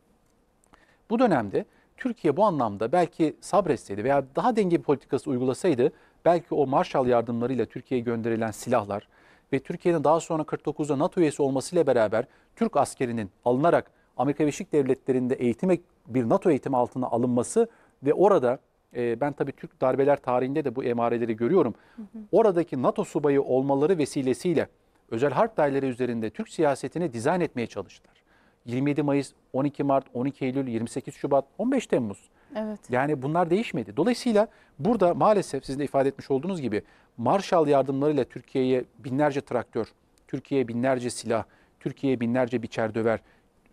Bu dönemde Türkiye bu anlamda belki sabretseydi veya daha denge bir politikası uygulasaydı belki o Marshall yardımlarıyla Türkiye'ye gönderilen silahlar ve Türkiye'nin daha sonra 49'da NATO üyesi olmasıyla beraber Türk askerinin alınarak Amerika Birleşik Devletleri'nde eğitime bir NATO eğitimi altına alınması ve orada e, ben tabii Türk darbeler tarihinde de bu emareleri görüyorum. Oradaki NATO subayı olmaları vesilesiyle özel harp daireleri üzerinde Türk siyasetini dizayn etmeye çalıştılar. 27 Mayıs, 12 Mart, 12 Eylül, 28 Şubat, 15 Temmuz. Evet. Yani bunlar değişmedi. Dolayısıyla burada maalesef sizin de ifade etmiş olduğunuz gibi Marshall yardımlarıyla Türkiye'ye binlerce traktör, Türkiye'ye binlerce silah, Türkiye'ye binlerce biçer döver,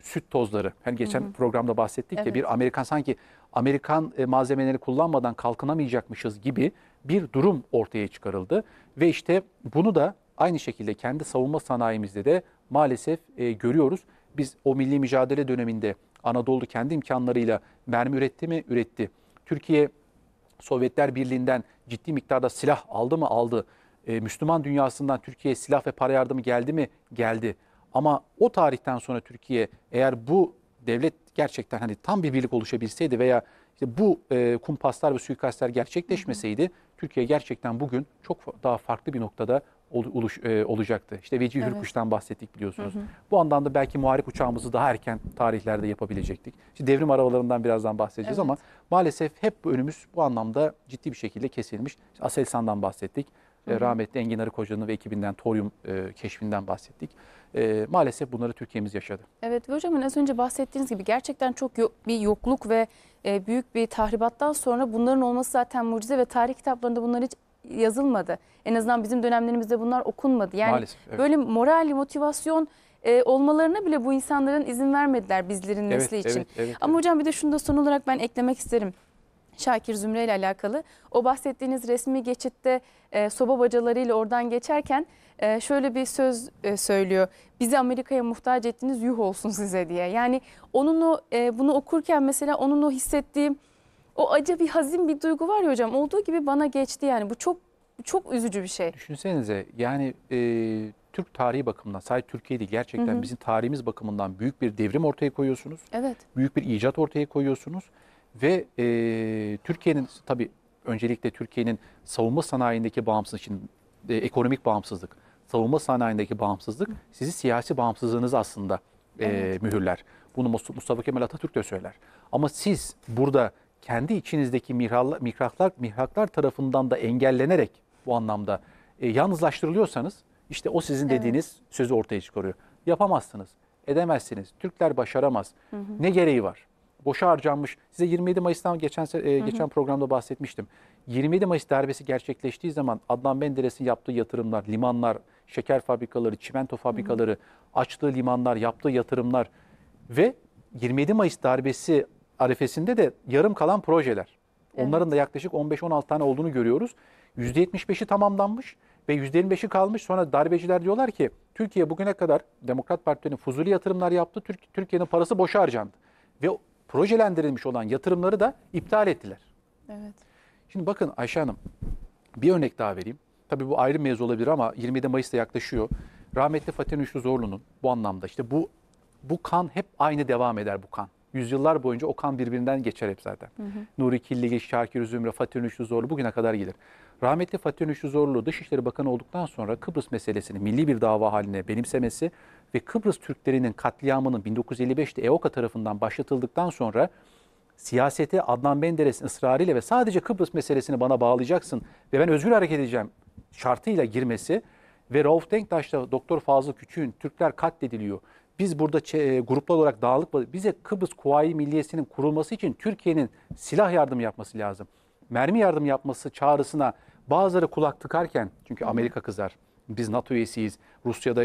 süt tozları. Hani geçen programda bahsettik ya Evet. bir Amerikan sanki Amerikan e, malzemeleri kullanmadan kalkınamayacakmışız gibi bir durum ortaya çıkarıldı. Ve işte bunu da aynı şekilde kendi savunma sanayimizde de maalesef e, görüyoruz. Biz o milli mücadele döneminde Anadolu kendi imkanlarıyla mermi üretti mi? Üretti. Türkiye Sovyetler Birliği'nden ciddi miktarda silah aldı mı? Aldı. E, Müslüman dünyasından Türkiye'ye silah ve para yardımı geldi mi? Geldi. Ama o tarihten sonra Türkiye eğer bu devlet gerçekten hani tam bir birlik oluşabilseydi veya işte bu e, kumpaslar ve suikastler gerçekleşmeseydi Türkiye gerçekten bugün çok daha farklı bir noktada ol- oluş, e, olacaktı. İşte Vecihi Evet. Hürkuş'tan bahsettik biliyorsunuz. Bu anlamda belki muharip uçağımızı daha erken tarihlerde yapabilecektik. İşte devrim arabalarından birazdan bahsedeceğiz Evet. ama maalesef hep önümüz bu anlamda ciddi bir şekilde kesilmiş. İşte Aselsan'dan bahsettik. E, Rahmetli Engin Arı Koca'nın ve ekibinden toryum e, keşfinden bahsettik. E, maalesef bunları Türkiye'miz yaşadı. Evet ve hocam az önce bahsettiğiniz gibi gerçekten çok yo- bir yokluk ve e, büyük bir tahribattan sonra bunların olması zaten mucize ve tarih kitaplarında bunlar hiç yazılmadı. En azından bizim dönemlerimizde bunlar okunmadı. Yani maalesef. Evet. böyle moral, motivasyon e, olmalarına bile bu insanların izin vermediler bizlerin evet, nesli için. evet, evet, Ama hocam bir de şunu da son olarak ben eklemek isterim. Şakir Zümre ile alakalı. O bahsettiğiniz resmi geçitte e, soba bacalarıyla oradan geçerken e, şöyle bir söz e, söylüyor. Bizi Amerika'ya muhtaç ettiniz yuh olsun size diye. Yani onun o e, bunu okurken mesela onun o hissettiği o acı bir hazin bir duygu var ya hocam. Olduğu gibi bana geçti yani. Bu çok çok üzücü bir şey. Düşünsenize yani e, Türk tarihi bakımından sadece Türkiye değil gerçekten Hı hı. bizim tarihimiz bakımından büyük bir devrim ortaya koyuyorsunuz. Evet. büyük bir icat ortaya koyuyorsunuz ve e, Türkiye'nin tabii öncelikle Türkiye'nin savunma sanayindeki bağımsızlık için e, ekonomik bağımsızlık, savunma sanayindeki bağımsızlık sizi siyasi bağımsızlığınızı aslında e, Evet. mühürler. Bunu Mus- Mustafa Kemal Atatürk de söyler. Ama siz burada kendi içinizdeki mihraklar, mihraklar, mihraklar tarafından da engellenerek bu anlamda e, yalnızlaştırılıyorsanız işte o sizin Evet. dediğiniz sözü ortaya çıkarıyor. Yapamazsınız, edemezsiniz. Türkler başaramaz. Ne gereği var? Boşa harcanmış. Size 27 Mayıs'tan geçen e, geçen programda bahsetmiştim. 27 Mayıs darbesi gerçekleştiği zaman Adnan Menderes'in yaptığı yatırımlar, limanlar, şeker fabrikaları, çimento fabrikaları, açtığı limanlar, yaptığı yatırımlar ve 27 Mayıs darbesi arifesinde de yarım kalan projeler. Onların da yaklaşık 15-16 tane olduğunu görüyoruz. %75'i tamamlanmış ve %25'i kalmış. Sonra darbeciler diyorlar ki Türkiye bugüne kadar Demokrat Parti'nin fuzuli yatırımlar yaptı. Türk- Türkiye'nin parası boşa harcandı. Ve projelendirilmiş olan yatırımları da iptal ettiler. Evet. Şimdi bakın Ayşe Hanım bir örnek daha vereyim. Tabii bu ayrı mevzu olabilir ama 27 Mayıs'ta yaklaşıyor. Rahmetli Fatih Üçlü Zorlu'nun bu anlamda işte bu bu kan hep aynı devam eder bu kan. Yüzyıllar boyunca o kan birbirinden geçer hep zaten. Nuri Killigil, Şakir Zümre, Fatih Üçlü Zorlu bugüne kadar gelir. Rahmetli Fatih Üçlü Zorlu Dışişleri Bakanı olduktan sonra Kıbrıs meselesini milli bir dava haline benimsemesi ve Kıbrıs Türklerinin katliamının 1955'te EOKA tarafından başlatıldıktan sonra siyasete Adnan Menderes'in ısrarıyla ve sadece Kıbrıs meselesini bana bağlayacaksın ve ben özgür hareket edeceğim şartıyla girmesi ve Rauf Denktaş'ta Doktor Fazıl Küçük'ün Türkler katlediliyor. Biz burada e, gruplar olarak dağılık bize Kıbrıs Kuvayi Milliyesi'nin kurulması için Türkiye'nin silah yardımı yapması lazım. Mermi yardım yapması çağrısına bazıları kulak tıkarken çünkü Amerika kızar. Biz NATO üyesiyiz. Rusya'da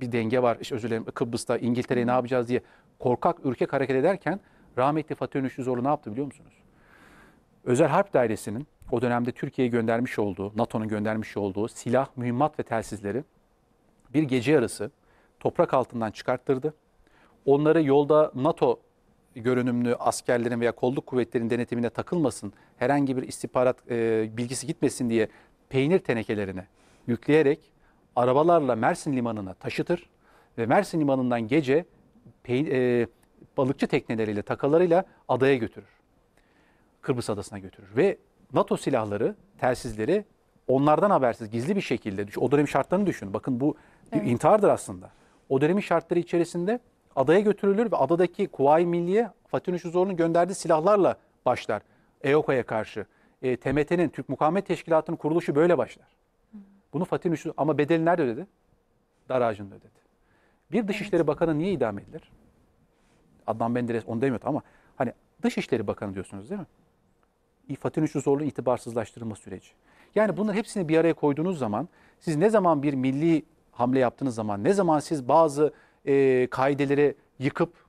bir denge var. İşte özür dilerim Kıbrıs'ta İngiltere'ye ne yapacağız diye korkak ürkek hareket ederken rahmetli Fatih Önüşlü Zorlu ne yaptı biliyor musunuz? Özel Harp Dairesi'nin o dönemde Türkiye'ye göndermiş olduğu, NATO'nun göndermiş olduğu silah, mühimmat ve telsizleri bir gece yarısı toprak altından çıkarttırdı. Onları yolda NATO görünümlü askerlerin veya kolluk kuvvetlerinin denetimine takılmasın, herhangi bir istihbarat e, bilgisi gitmesin diye peynir tenekelerine yükleyerek arabalarla Mersin Limanı'na taşıtır ve Mersin Limanı'ndan gece e, balıkçı tekneleriyle, takalarıyla adaya götürür. Kıbrıs Adası'na götürür. Ve NATO silahları, telsizleri onlardan habersiz gizli bir şekilde, o dönemin şartlarını düşünün. Bakın bu Evet. intihardır aslında. O dönemin şartları içerisinde adaya götürülür ve adadaki Kuvayi Milliye Fatih Zorlu'nun gönderdiği silahlarla başlar. EOKA'ya karşı. E, TMT'nin, Türk Mukavemet Teşkilatı'nın kuruluşu böyle başlar. Bunu Fatih Nurşi ama bedeli nerede ödedi? Dar ağacında ödedi. Bir Dışişleri Bakanı niye idam edilir? Adnan Menderes onu demiyordu ama hani Dışişleri Bakanı diyorsunuz değil mi? Fatih Üçlü Zorlu'nun itibarsızlaştırılma süreci. Yani bunların hepsini bir araya koyduğunuz zaman siz ne zaman bir milli hamle yaptığınız zaman ne zaman siz bazı e, kaideleri yıkıp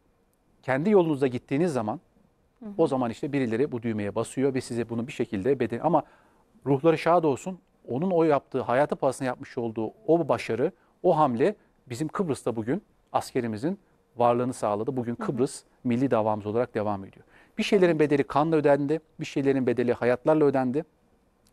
kendi yolunuzda gittiğiniz zaman o zaman işte birileri bu düğmeye basıyor ve size bunu bir şekilde beden ama ruhları şad olsun. Onun o yaptığı hayatı pahasına yapmış olduğu o başarı, o hamle bizim Kıbrıs'ta bugün askerimizin varlığını sağladı. Bugün Kıbrıs milli davamız olarak devam ediyor. Bir şeylerin bedeli kanla ödendi, bir şeylerin bedeli hayatlarla ödendi.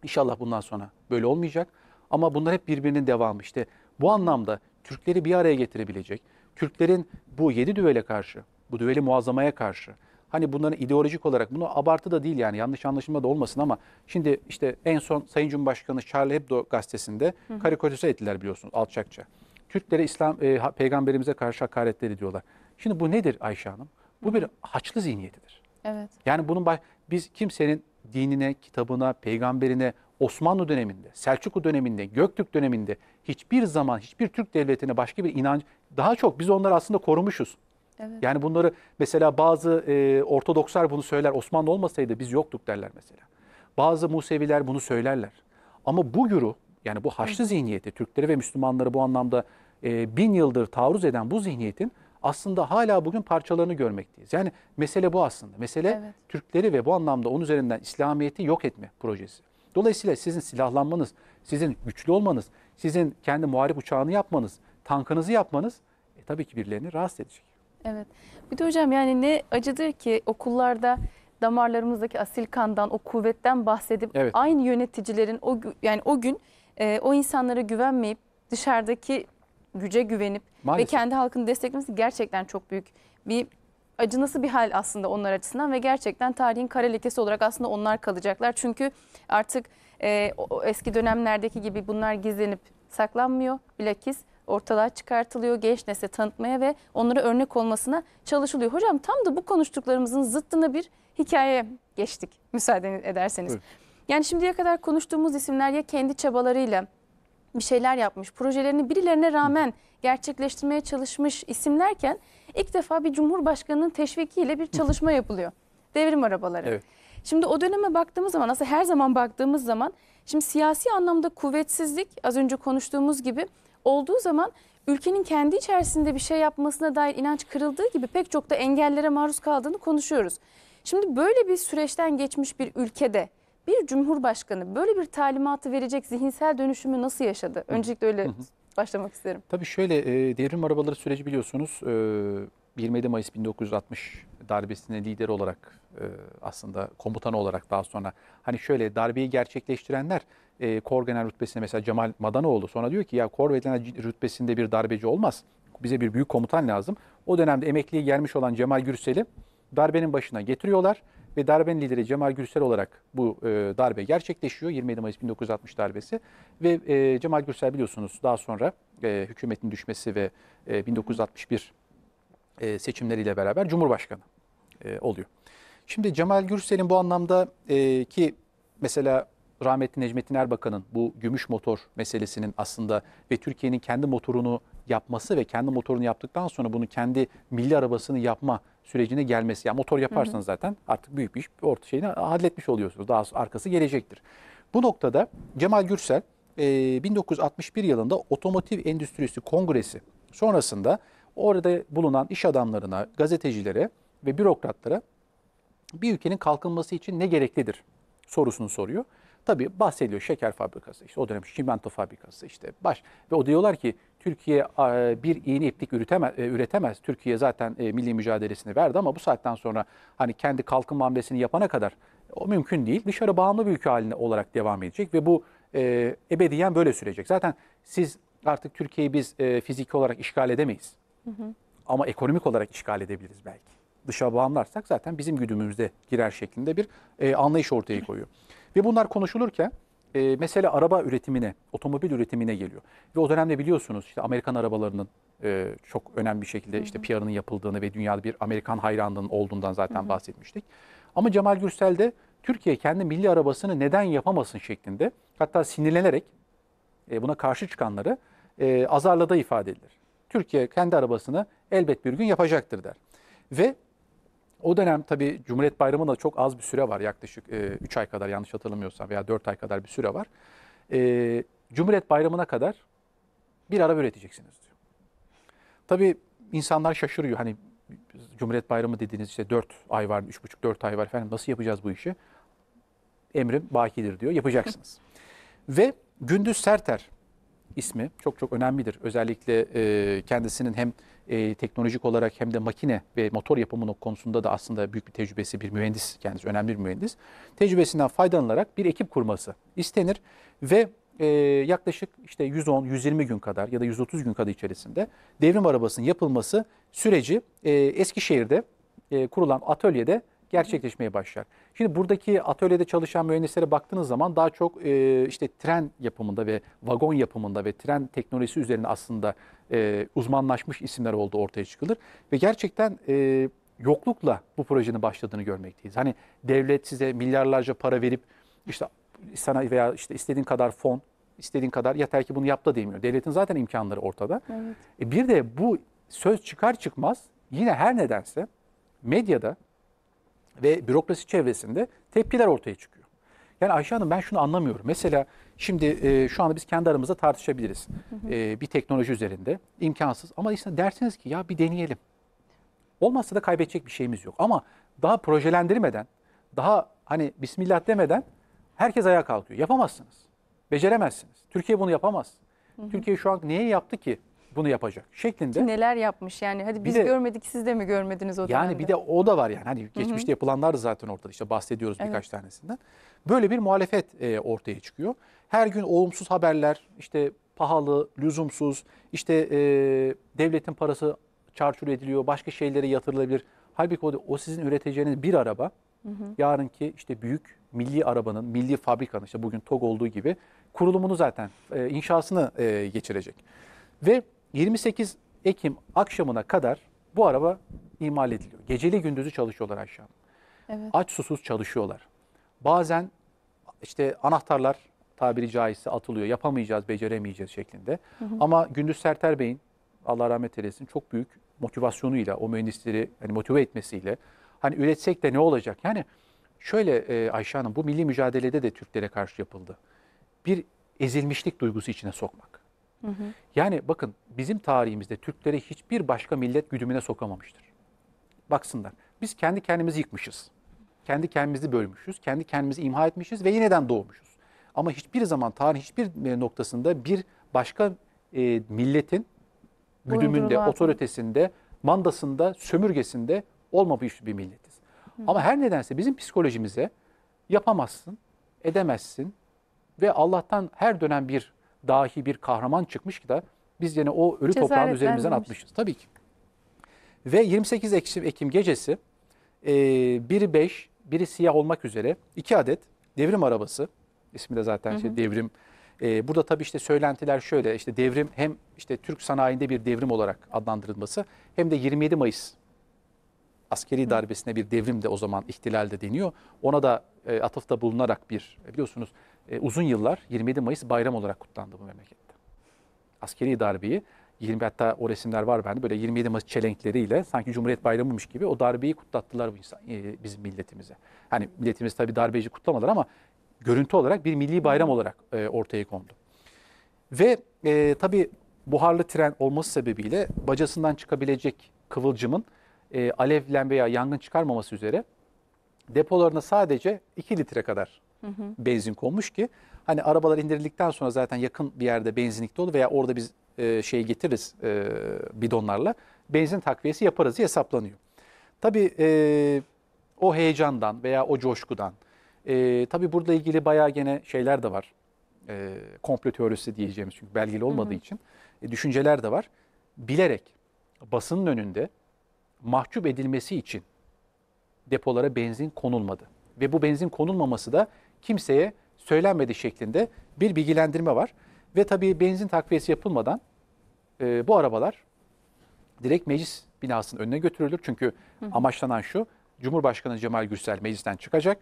İnşallah bundan sonra böyle olmayacak. Ama bunlar hep birbirinin devamı. İşte bu anlamda Türkleri bir araya getirebilecek, Türklerin bu yedi düvele karşı, bu düveli muazzamaya karşı, hani bunların ideolojik olarak, bunu abartı da değil yani yanlış anlaşılma da olmasın ama şimdi işte en son Sayın Cumhurbaşkanı Charlie Hebdo gazetesinde karikatürize ettiler biliyorsunuz alçakça. Türklere İslam e, peygamberimize karşı hakaretler ediyorlar. Şimdi bu nedir Ayşe Hanım? Bu bir haçlı zihniyetidir. Evet. Yani bunun biz kimsenin dinine, kitabına, peygamberine Osmanlı döneminde, Selçuklu döneminde, Göktürk döneminde hiçbir zaman hiçbir Türk devletine başka bir inanç daha çok biz onları aslında korumuşuz. Evet. Yani bunları mesela bazı e, Ortodokslar bunu söyler. Osmanlı olmasaydı biz yoktuk derler mesela. Bazı Museviler bunu söylerler. Ama bu güruh yani bu Haçlı zihniyeti Türkleri ve Müslümanları bu anlamda e, bin yıldır taarruz eden bu zihniyetin aslında hala bugün parçalarını görmekteyiz. Yani mesele bu aslında. Mesele Evet. Türkleri ve bu anlamda onun üzerinden İslamiyet'i yok etme projesi. Dolayısıyla sizin silahlanmanız, sizin güçlü olmanız, sizin kendi muharip uçağını yapmanız, tankınızı yapmanız e, tabii ki birilerini rahatsız edecek. Evet. Bir de hocam yani ne acıdır ki okullarda damarlarımızdaki asil kandan, o kuvvetten bahsedip Evet. aynı yöneticilerin o yani o gün e, o insanlara güvenmeyip dışarıdaki güce güvenip Maalesef. ve kendi halkını desteklemesi gerçekten çok büyük bir acınası bir hal aslında onlar açısından ve gerçekten tarihin kara lekesi olarak aslında onlar kalacaklar. Çünkü artık e, o eski dönemlerdeki gibi bunlar gizlenip saklanmıyor. Bilakis ortalığa çıkartılıyor, genç nesle tanıtmaya ve onlara örnek olmasına çalışılıyor. Hocam tam da bu konuştuklarımızın zıttına bir hikaye geçtik müsaade ederseniz. Buyurun. Yani şimdiye kadar konuştuğumuz isimler ya kendi çabalarıyla bir şeyler yapmış, projelerini birilerine rağmen gerçekleştirmeye çalışmış isimlerken ilk defa bir cumhurbaşkanının teşvikiyle bir çalışma yapılıyor. Devrim arabaları. Evet. Şimdi o döneme baktığımız zaman aslında her zaman baktığımız zaman şimdi siyasi anlamda kuvvetsizlik az önce konuştuğumuz gibi olduğu zaman ülkenin kendi içerisinde bir şey yapmasına dair inanç kırıldığı gibi pek çok da engellere maruz kaldığını konuşuyoruz. Şimdi böyle bir süreçten geçmiş bir ülkede bir cumhurbaşkanı böyle bir talimatı verecek zihinsel dönüşümü nasıl yaşadı? Öncelikle öyle başlamak isterim. Tabii şöyle e, devrim arabaları süreci biliyorsunuz e, 27 Mayıs 1960 darbesine lider olarak e, aslında komutanı olarak daha sonra hani şöyle darbeyi gerçekleştirenler e, kor genel rütbesine mesela Cemal Madanoğlu sonra diyor ki ya kor genel rütbesinde bir darbeci olmaz. Bize bir büyük komutan lazım. O dönemde emekliye gelmiş olan Cemal Gürsel'i darbenin başına getiriyorlar ve darbenin lideri Cemal Gürsel olarak bu e, darbe gerçekleşiyor. 27 Mayıs 1960 darbesi ve e, Cemal Gürsel biliyorsunuz daha sonra e, hükümetin düşmesi ve e, 1961 e, seçimleriyle beraber Cumhurbaşkanı e, oluyor. Şimdi Cemal Gürsel'in bu anlamda e, ki mesela rahmetli Necmettin Erbakan'ın bu gümüş motor meselesinin aslında ve Türkiye'nin kendi motorunu yapması ve kendi motorunu yaptıktan sonra bunu kendi milli arabasını yapma sürecine gelmesi. Yani motor yaparsanız zaten artık büyük bir iş orta şeyini halletmiş oluyorsunuz. Daha arkası gelecektir. Bu noktada Cemal Gürsel e, 1961 yılında Otomotiv Endüstrisi Kongresi sonrasında orada bulunan iş adamlarına, gazetecilere ve bürokratlara bir ülkenin kalkınması için ne gereklidir sorusunu soruyor. Tabii bahsediyor şeker fabrikası, işte o dönem çimento fabrikası işte baş ve o diyorlar ki Türkiye bir iğne iplik üretemez, e, üretemez. Türkiye zaten e, milli mücadelesini verdi ama bu saatten sonra hani kendi kalkınma hamlesini yapana kadar o mümkün değil. Dışarı bağımlı bir ülke haline olarak devam edecek ve bu e, ebediyen böyle sürecek. Zaten siz artık Türkiye'yi biz e, fiziki olarak işgal edemeyiz. Ama ekonomik olarak işgal edebiliriz belki. Dışa bağımlarsak zaten bizim güdümümüzde girer şeklinde bir e, anlayış ortaya koyuyor. Ve bunlar konuşulurken e, mesele araba üretimine, otomobil üretimine geliyor. Ve o dönemde biliyorsunuz işte Amerikan arabalarının e, çok önemli bir şekilde işte PR'ının yapıldığını ve dünyada bir Amerikan hayranlığının olduğundan zaten bahsetmiştik. Ama Cemal Gürsel de Türkiye kendi milli arabasını neden yapamasın şeklinde hatta sinirlenerek e, buna karşı çıkanları e, azarladığı ifade edilir. Türkiye kendi arabasını elbet bir gün yapacaktır der. Ve o dönem tabii Cumhuriyet Bayramı'nda çok az bir süre var yaklaşık 3 ay kadar yanlış hatırlamıyorsam veya 4 ay kadar bir süre var. E, Cumhuriyet Bayramı'na kadar bir araba üreteceksiniz diyor. Tabii insanlar şaşırıyor hani Cumhuriyet Bayramı dediğiniz işte 4 ay var, 3,5-4 ay var efendim nasıl yapacağız bu işi? Emrim bakidir diyor, yapacaksınız. Ve Gündüz Serter ismi çok çok önemlidir. Özellikle e, kendisinin hem e, teknolojik olarak hem de makine ve motor yapımı konusunda da aslında büyük bir tecrübesi, bir mühendis kendisi, önemli bir mühendis. Tecrübesinden faydalanarak bir ekip kurması istenir ve e, yaklaşık işte 110-120 gün kadar ya da 130 gün kadar içerisinde devrim arabasının yapılması süreci e, Eskişehir'de e, kurulan atölyede gerçekleşmeye başlar. Şimdi buradaki atölyede çalışan mühendislere baktığınız zaman daha çok e, işte tren yapımında ve vagon yapımında ve tren teknolojisi üzerine aslında e, uzmanlaşmış isimler olduğu ortaya çıkılır. Ve gerçekten e, yoklukla bu projenin başladığını görmekteyiz. Hani devlet size milyarlarca para verip işte sana veya işte istediğin kadar fon, istediğin kadar yeter ki bunu yap da demiyor. Devletin zaten imkanları ortada. Evet. E bir de bu söz çıkar çıkmaz yine her nedense medyada ve bürokrasi çevresinde tepkiler ortaya çıkıyor. Yani Ayşe Hanım ben şunu anlamıyorum. Mesela şimdi e, şu anda biz kendi aramızda tartışabiliriz. E, bir teknoloji üzerinde imkansız ama işte dersiniz ki ya bir deneyelim. Olmazsa da kaybedecek bir şeyimiz yok. Ama daha projelendirmeden, daha hani bismillah demeden herkes ayağa kalkıyor. Yapamazsınız. Beceremezsiniz. Türkiye bunu yapamaz. Türkiye şu an neye yaptı ki bunu yapacak şeklinde. Ki neler yapmış yani hadi biz de- görmedik siz de mi görmediniz o dönemde? Yani bir de o da var yani. Hani geçmişte yapılanlar da zaten ortada işte bahsediyoruz Evet. birkaç tanesinden. Böyle bir muhalefet e, ortaya çıkıyor. Her gün olumsuz haberler, işte pahalı, lüzumsuz, işte e, devletin parası çarçur ediliyor, başka şeylere yatırılabilir. Halbuki o, o sizin üreteceğiniz bir araba, yarınki işte büyük milli arabanın, milli fabrikanın işte bugün TOG olduğu gibi kurulumunu zaten, e, inşasını e, geçirecek. Ve 28 Ekim akşamına kadar bu araba imal ediliyor. Geceli gündüzü çalışıyorlar aşağı. Evet. Aç susuz çalışıyorlar. Bazen işte anahtarlar tabiri caizse atılıyor. Yapamayacağız, beceremeyeceğiz şeklinde. Ama Gündüz Serter Bey'in Allah rahmet eylesin çok büyük motivasyonuyla o mühendisleri hani motive etmesiyle hani üretsek de ne olacak? Yani şöyle e, Ayşe Hanım bu milli mücadelede de Türklere karşı yapıldı. Bir ezilmişlik duygusu içine sokmak. Yani bakın bizim tarihimizde Türkleri hiçbir başka millet güdümüne sokamamıştır. Baksınlar biz kendi kendimizi yıkmışız. Kendi kendimizi bölmüşüz. Kendi kendimizi imha etmişiz ve yeniden doğmuşuz. Ama hiçbir zaman tarih hiçbir e, noktasında bir başka e, milletin güdümünde, otoritesinde, mandasında, sömürgesinde olmamış bir milletiz. Ama her nedense bizim psikolojimize yapamazsın, edemezsin ve Allah'tan her dönem bir dahi bir kahraman çıkmış ki da biz yine o ölü toprağın üzerimizden atmışız. Tabii ki. Ve 28 Ekim, gecesi e, biri 5, biri siyah olmak üzere iki adet devrim arabası. ismi de zaten şey devrim. E, burada tabii işte söylentiler şöyle işte devrim hem işte Türk sanayinde bir devrim olarak adlandırılması hem de 27 Mayıs askeri darbesine bir devrim de o zaman ihtilalde deniyor. Ona da e, atıfta bulunarak bir e, biliyorsunuz e, uzun yıllar 27 Mayıs bayram olarak kutlandı bu memlekette. Askeri darbeyi 20 hatta o resimler var bende böyle 27 Mayıs çelenkleriyle sanki Cumhuriyet Bayramı'mış gibi o darbeyi kutlattılar bu insan, e, bizim milletimize. Hani milletimiz tabii darbeci kutlamadılar ama görüntü olarak bir milli bayram olarak e, ortaya kondu. Ve e, tabii buharlı tren olması sebebiyle bacasından çıkabilecek kıvılcımın e, alevlen veya yangın çıkarmaması üzere depolarına sadece 2 litre kadar benzin konmuş ki hani arabalar indirildikten sonra zaten yakın bir yerde benzinlikte olur veya orada biz e, şey getiririz e, bidonlarla benzin takviyesi yaparız diye hesaplanıyor. Tabii e, o heyecandan veya o coşkudan e, tabii burada ilgili bayağı gene şeyler de var. E, komplo teorisi diyeceğimiz çünkü belgeli olmadığı için e, düşünceler de var. Bilerek basının önünde mahcup edilmesi için depolara benzin konulmadı. Ve bu benzin konulmaması da kimseye söylenmedi şeklinde bir bilgilendirme var. Ve tabii benzin takviyesi yapılmadan e, bu arabalar direkt meclis binasının önüne götürülür. Çünkü amaçlanan şu, Cumhurbaşkanı Cemal Gürsel meclisten çıkacak.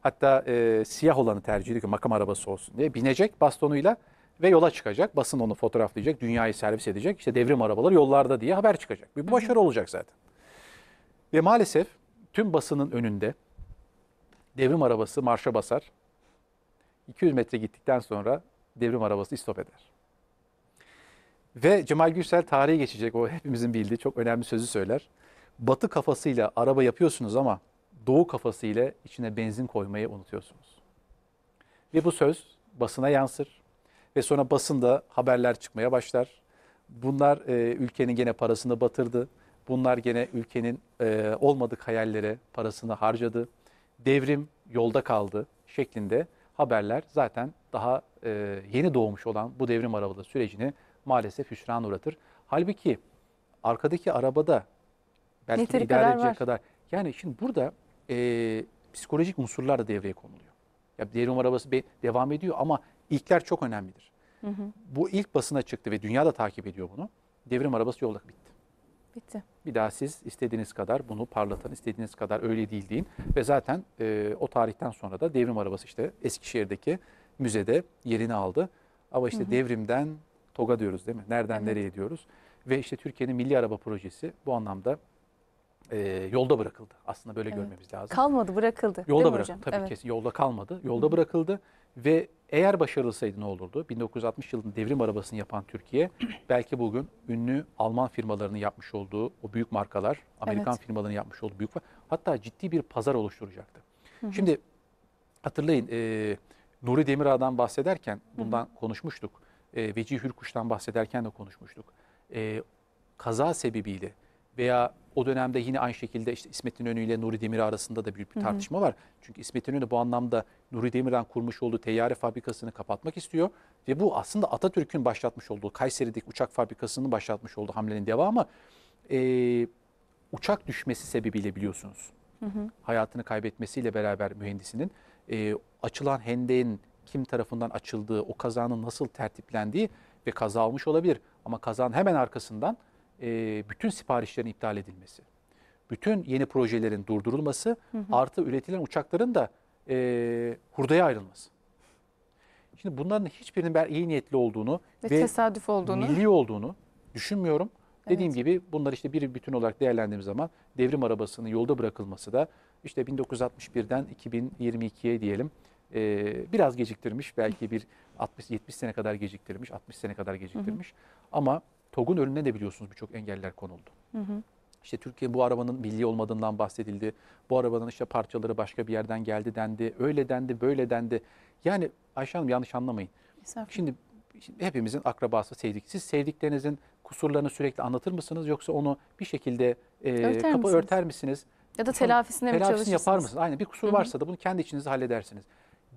Hatta e, siyah olanı tercih ediyor ki makam arabası olsun diye. Binecek bastonuyla ve yola çıkacak. Basın onu fotoğraflayacak, dünyayı servis edecek. İşte devrim arabaları yollarda diye haber çıkacak. Bir başarı olacak zaten. Ve maalesef tüm basının önünde devrim arabası marşa basar. 200 metre gittikten sonra devrim arabası istop eder. Ve Cemal Gürsel tarihe geçecek o hepimizin bildiği çok önemli sözü söyler. batı kafasıyla araba yapıyorsunuz ama doğu kafasıyla içine benzin koymayı unutuyorsunuz. Ve bu söz basına yansır ve sonra basında haberler çıkmaya başlar. Bunlar e, ülkenin gene parasını batırdı. Bunlar gene ülkenin e, olmadık hayallere parasını harcadı. Devrim yolda kaldı şeklinde haberler zaten daha e, yeni doğmuş olan bu devrim arabalı sürecini maalesef hüsran uğratır. Halbuki arkadaki arabada belki Yeteri idare kadar edecek var. kadar. Yani şimdi burada e, psikolojik unsurlar da devreye konuluyor. Ya devrim arabası be- devam ediyor ama ilkler çok önemlidir. Bu ilk basına çıktı ve dünya da takip ediyor bunu. Devrim arabası yolda bitti. Bitti. Bir daha siz istediğiniz kadar bunu parlatın, istediğiniz kadar öyle değil deyin. Ve zaten e, o tarihten sonra da devrim arabası işte Eskişehir'deki müzede yerini aldı. Ama işte devrimden TOG'a diyoruz değil mi? Nereden Evet. nereye diyoruz? Ve işte Türkiye'nin milli araba projesi bu anlamda e, yolda bırakıldı. Aslında böyle Evet. görmemiz lazım. Kalmadı, bırakıldı. Yolda bırakıldı. Tabii evet. kesin yolda kalmadı. Yolda bırakıldı ve eğer başarılsaydı ne olurdu? 1960 yılında devrim arabasını yapan Türkiye belki bugün ünlü Alman firmalarının yapmış olduğu o büyük markalar, Amerikan Evet. firmalarının yapmış olduğu büyük hatta ciddi bir pazar oluşturacaktı. Şimdi hatırlayın e, Nuri Demirağ'dan bahsederken bundan konuşmuştuk. E, Veci Hürkuş'tan bahsederken de konuşmuştuk. E, kaza sebebiyle veya o dönemde yine aynı şekilde işte İsmet İnönü ile Nuri Demirağ arasında da büyük bir tartışma var. Çünkü İsmet İnönü bu anlamda Nuri Demirağ'ın kurmuş olduğu teyyare fabrikasını kapatmak istiyor. Ve bu aslında Atatürk'ün başlatmış olduğu Kayseri'deki uçak fabrikasının başlatmış olduğu hamlenin devamı. E, uçak düşmesi sebebiyle biliyorsunuz hayatını kaybetmesiyle beraber mühendisinin e, açılan hendeğin kim tarafından açıldığı, o kazanın nasıl tertiplendiği ve kaza olmuş olabilir. Ama kazanın hemen arkasından e, bütün siparişlerin iptal edilmesi, bütün yeni projelerin durdurulması artı üretilen uçakların da e, hurdaya ayrılması. Şimdi bunların hiçbirinin ben iyi niyetli olduğunu Ve, ve tesadüf olduğunu. milli olduğunu düşünmüyorum. Dediğim Evet. gibi bunlar işte bir bütün olarak değerlendiğimiz zaman devrim arabasının yolda bırakılması da işte 1961'den 2022'ye diyelim e, biraz geciktirmiş. Belki bir 60-70 sene kadar geciktirmiş, 60 sene kadar geciktirmiş. Ama TOG'un önüne de biliyorsunuz birçok engeller konuldu. İşte Türkiye bu arabanın milli olmadığından bahsedildi. Bu arabanın işte parçaları başka bir yerden geldi dendi. Öyle dendi, böyle dendi. Yani Ayşe Hanım yanlış anlamayın. Şimdi, şimdi hepimizin akrabası sevdik. Siz sevdiklerinizin kusurlarını sürekli anlatır mısınız yoksa onu bir şekilde e, Örter kapı misiniz? örter misiniz? Ya da telafisine mi çalışırsınız? yapar mısınız? Aynen bir kusur Hı hı. varsa da bunu kendi içinizde halledersiniz.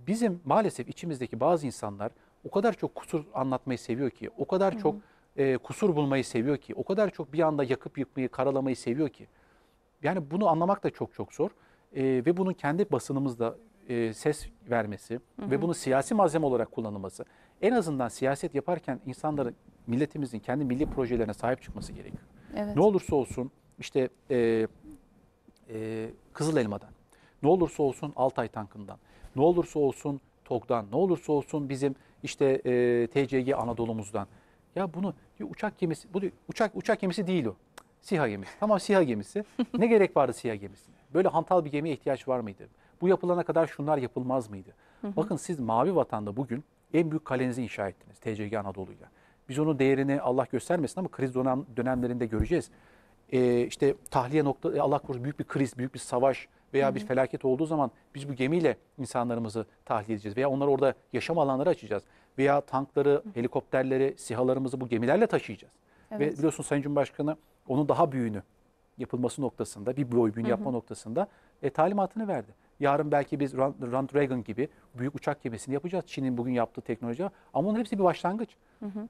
Bizim maalesef içimizdeki bazı insanlar o kadar çok kusur anlatmayı seviyor ki, o kadar çok e, kusur bulmayı seviyor ki, o kadar çok bir anda yakıp yıkmayı, karalamayı seviyor ki. Yani bunu anlamak da çok çok zor. E, ve bunun kendi basınımızda e, ses vermesi ve bunu siyasi malzeme olarak kullanılması. En azından siyaset yaparken insanların, milletimizin kendi milli projelerine sahip çıkması gerekiyor. Evet. Ne olursa olsun işte e, e, Kızıl Elma'dan, ne olursa olsun Altay tankından, ne olursa olsun TOG'dan, ne olursa olsun bizim işte e, TCG Anadolu'muzdan. Ya bunu diyor, uçak gemisi, bu diyor, uçak uçak gemisi değil o. SİHA gemisi. Tamam SİHA gemisi. Ne gerek vardı SİHA gemisine? Böyle hantal bir gemiye ihtiyaç var mıydı? Bu yapılana kadar şunlar yapılmaz mıydı? Bakın siz Mavi Vatan'da bugün en büyük kalenizi inşa ettiniz TCG Anadolu'yla. Biz onun değerini Allah göstermesin ama kriz dönem, dönemlerinde göreceğiz. Ee, işte tahliye nokta, e, Allah korusun büyük bir kriz, büyük bir savaş veya bir felaket olduğu zaman biz bu gemiyle insanlarımızı tahliye edeceğiz veya onlara orada yaşam alanları açacağız. Veya tankları, helikopterleri, sihalarımızı bu gemilerle taşıyacağız. Ve Evet. biliyorsun Sayın Cumhurbaşkanı onun daha büyüğünü yapılması noktasında, bir boy büyüğünü yapma noktasında e, talimatını verdi. Yarın belki biz Ronald Reagan gibi büyük uçak gemisini yapacağız. Çin'in bugün yaptığı teknoloji ama bunların hepsi bir başlangıç.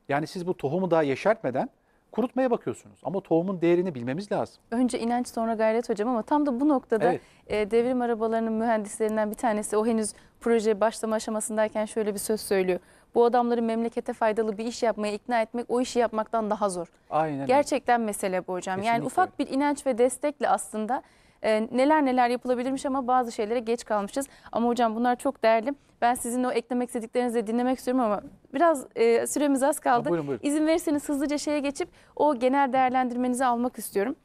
Yani siz bu tohumu daha yeşertmeden kurutmaya bakıyorsunuz. Ama tohumun değerini bilmemiz lazım. Önce inanç sonra gayret hocam ama tam da bu noktada Evet. e, devrim arabalarının mühendislerinden bir tanesi o henüz proje başlama aşamasındayken şöyle bir söz söylüyor. Bu adamları memlekete faydalı bir iş yapmaya ikna etmek o işi yapmaktan daha zor. Aynen. Gerçekten mesele bu hocam. Yani Kesinlikle ufak bir inanç ve destekle aslında e, neler neler yapılabilirmiş ama bazı şeylere geç kalmışız. Ama hocam bunlar çok değerli. Ben sizin o eklemek istediklerinizi de dinlemek istiyorum ama biraz e, süremiz az kaldı. Ha, buyurun, buyurun. İzin verirseniz hızlıca şeye geçip o genel değerlendirmenizi almak istiyorum.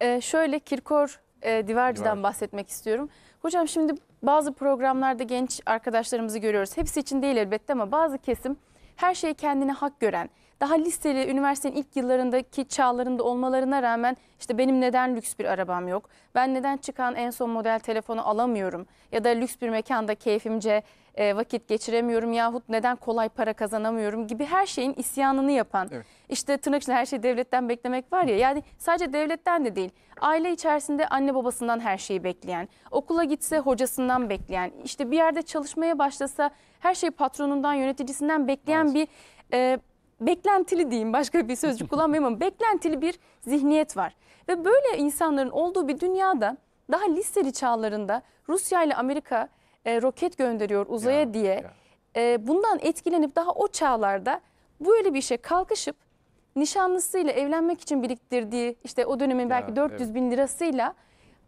E, şöyle Kirkor e, Divarcı'dan Divarcı. bahsetmek istiyorum. Hocam şimdi bazı programlarda genç arkadaşlarımızı görüyoruz. Hepsi için değil elbette ama bazı kesim her şeyi kendine hak gören, daha liseli, üniversitenin ilk yıllarındaki çağlarında olmalarına rağmen işte benim neden lüks bir arabam yok? Ben neden çıkan en son model telefonu alamıyorum? Ya da lüks bir mekanda keyfimce e, vakit geçiremiyorum yahut neden kolay para kazanamıyorum gibi her şeyin isyanını yapan Evet. işte tırnak içinde her şeyi devletten beklemek var ya yani sadece devletten de değil aile içerisinde anne babasından her şeyi bekleyen okula gitse hocasından bekleyen işte bir yerde çalışmaya başlasa her şeyi patronundan yöneticisinden bekleyen bir e, beklentili diyeyim başka bir sözcük kullanmayayım ama beklentili bir zihniyet var. Ve böyle insanların olduğu bir dünyada daha liseli çağlarında Rusya ile Amerika e, roket gönderiyor uzaya Ya, diye ya. e, bundan etkilenip daha o çağlarda böyle bir şey kalkışıp nişanlısıyla evlenmek için biriktirdiği işte o dönemin belki Ya, 400 bin lirasıyla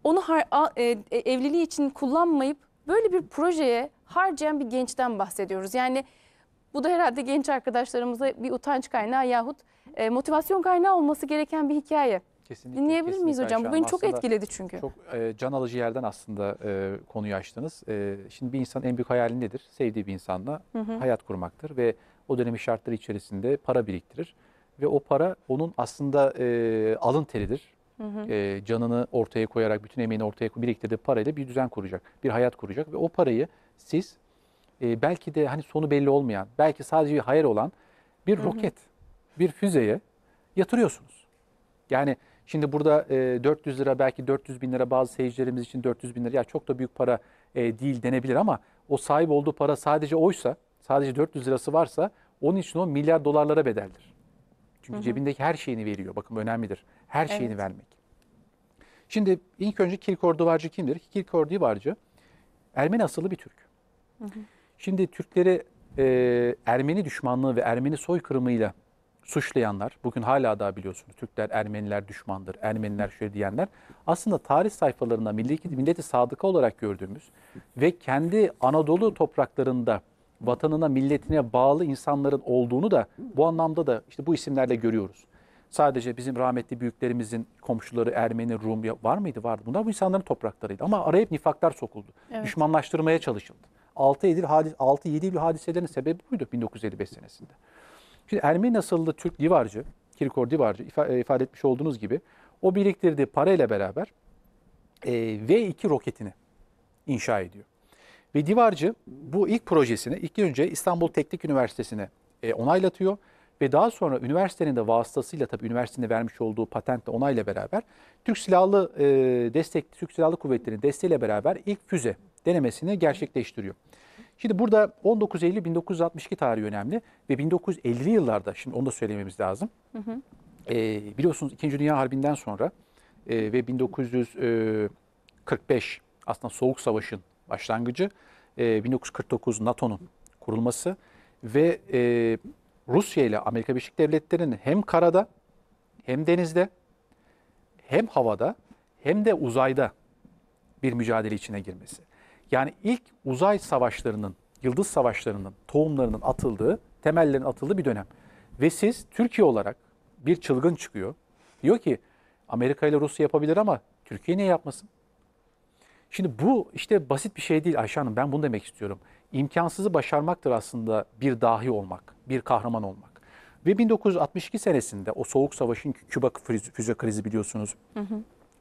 onu har- e, e, evliliği için kullanmayıp böyle bir projeye harcayan bir gençten bahsediyoruz. Yani bu da herhalde genç arkadaşlarımıza bir utanç kaynağı yahut e, motivasyon kaynağı olması gereken bir hikaye. Kesinlikle, Dinleyebilir miyiz kesinlikle hocam? Ayşe Bu beni Hanım. çok etkiledi çünkü. Çok e, can alıcı yerden aslında e, konuyu açtınız. E, şimdi bir insanın en büyük hayali nedir? Sevdiği bir insanla hayat kurmaktır ve o dönemin şartları içerisinde para biriktirir. Ve o para onun aslında e, alın teridir. E, canını ortaya koyarak, bütün emeğini ortaya biriktirdiği parayla bir düzen kuracak, bir hayat kuracak. Ve o parayı siz e, belki de hani sonu belli olmayan, belki sadece bir hayal olan bir roket, bir füzeye yatırıyorsunuz. Yani şimdi burada e, 400 lira belki 400 bin lira bazı seyircilerimiz için 400 bin lira ya çok da büyük para e, değil denebilir ama o sahip olduğu para sadece oysa sadece 400 lirası varsa onun için o milyar dolarlara bedeldir. Çünkü cebindeki her şeyini veriyor. Bakın önemlidir. Her şeyini Evet. vermek. Şimdi ilk önce Kirkor Duvarcı kimdir? Kirkor Duvarcı Ermeni asıllı bir Türk. Şimdi Türkleri e, Ermeni düşmanlığı ve Ermeni soykırımıyla suçlayanlar, bugün hala daha biliyorsunuz Türkler, Ermeniler düşmandır, Ermeniler şöyle diyenler aslında tarih sayfalarında milleti, milleti sadıka olarak gördüğümüz ve kendi Anadolu topraklarında vatanına, milletine bağlı insanların olduğunu da bu anlamda da işte bu isimlerle görüyoruz. Sadece bizim rahmetli büyüklerimizin komşuları Ermeni, Rum var mıydı? Vardı. Bunlar bu insanların topraklarıydı. Ama araya hep nifaklar sokuldu. Evet. Düşmanlaştırmaya çalışıldı. 6 Eylül, hadis, 6 7 Eylül hadiselerin sebebi buydu 1955 senesinde. Şimdi Ermeni asıllı Türk divarcı, Kirkor divarcı e, ifade etmiş olduğunuz gibi o biriktirdiği parayla beraber e, V2 roketini inşa ediyor. Ve divarcı bu ilk projesini ilk önce İstanbul Teknik Üniversitesi'ne e, onaylatıyor ve daha sonra üniversitenin de vasıtasıyla tabii üniversitenin vermiş olduğu patentle onayla beraber Türk Silahlı e, destek Türk Silahlı Kuvvetleri'nin desteğiyle beraber ilk füze denemesini gerçekleştiriyor. Şimdi burada 19 Eylül 1962 tarihi önemli ve 1950'li yıllarda şimdi onu da söylememiz lazım. E, biliyorsunuz 2. Dünya Harbi'nden sonra e, ve 1945 aslında Soğuk Savaş'ın başlangıcı, e, 1949 NATO'nun kurulması ve e, Rusya ile Amerika Birleşik Devletleri'nin hem karada hem denizde hem havada hem de uzayda bir mücadele içine girmesi. Yani ilk uzay savaşlarının, yıldız savaşlarının tohumlarının atıldığı, temellerin atıldığı bir dönem. Ve siz Türkiye olarak bir çılgın çıkıyor. Diyor ki Amerika ile Rusya yapabilir ama Türkiye niye yapmasın? Şimdi bu işte basit bir şey değil Ayşe Hanım. Ben bunu demek istiyorum. İmkansızı başarmaktır aslında bir dahi olmak, bir kahraman olmak. Ve 1962 senesinde o Soğuk Savaş'ın Küba füze- krizi biliyorsunuz.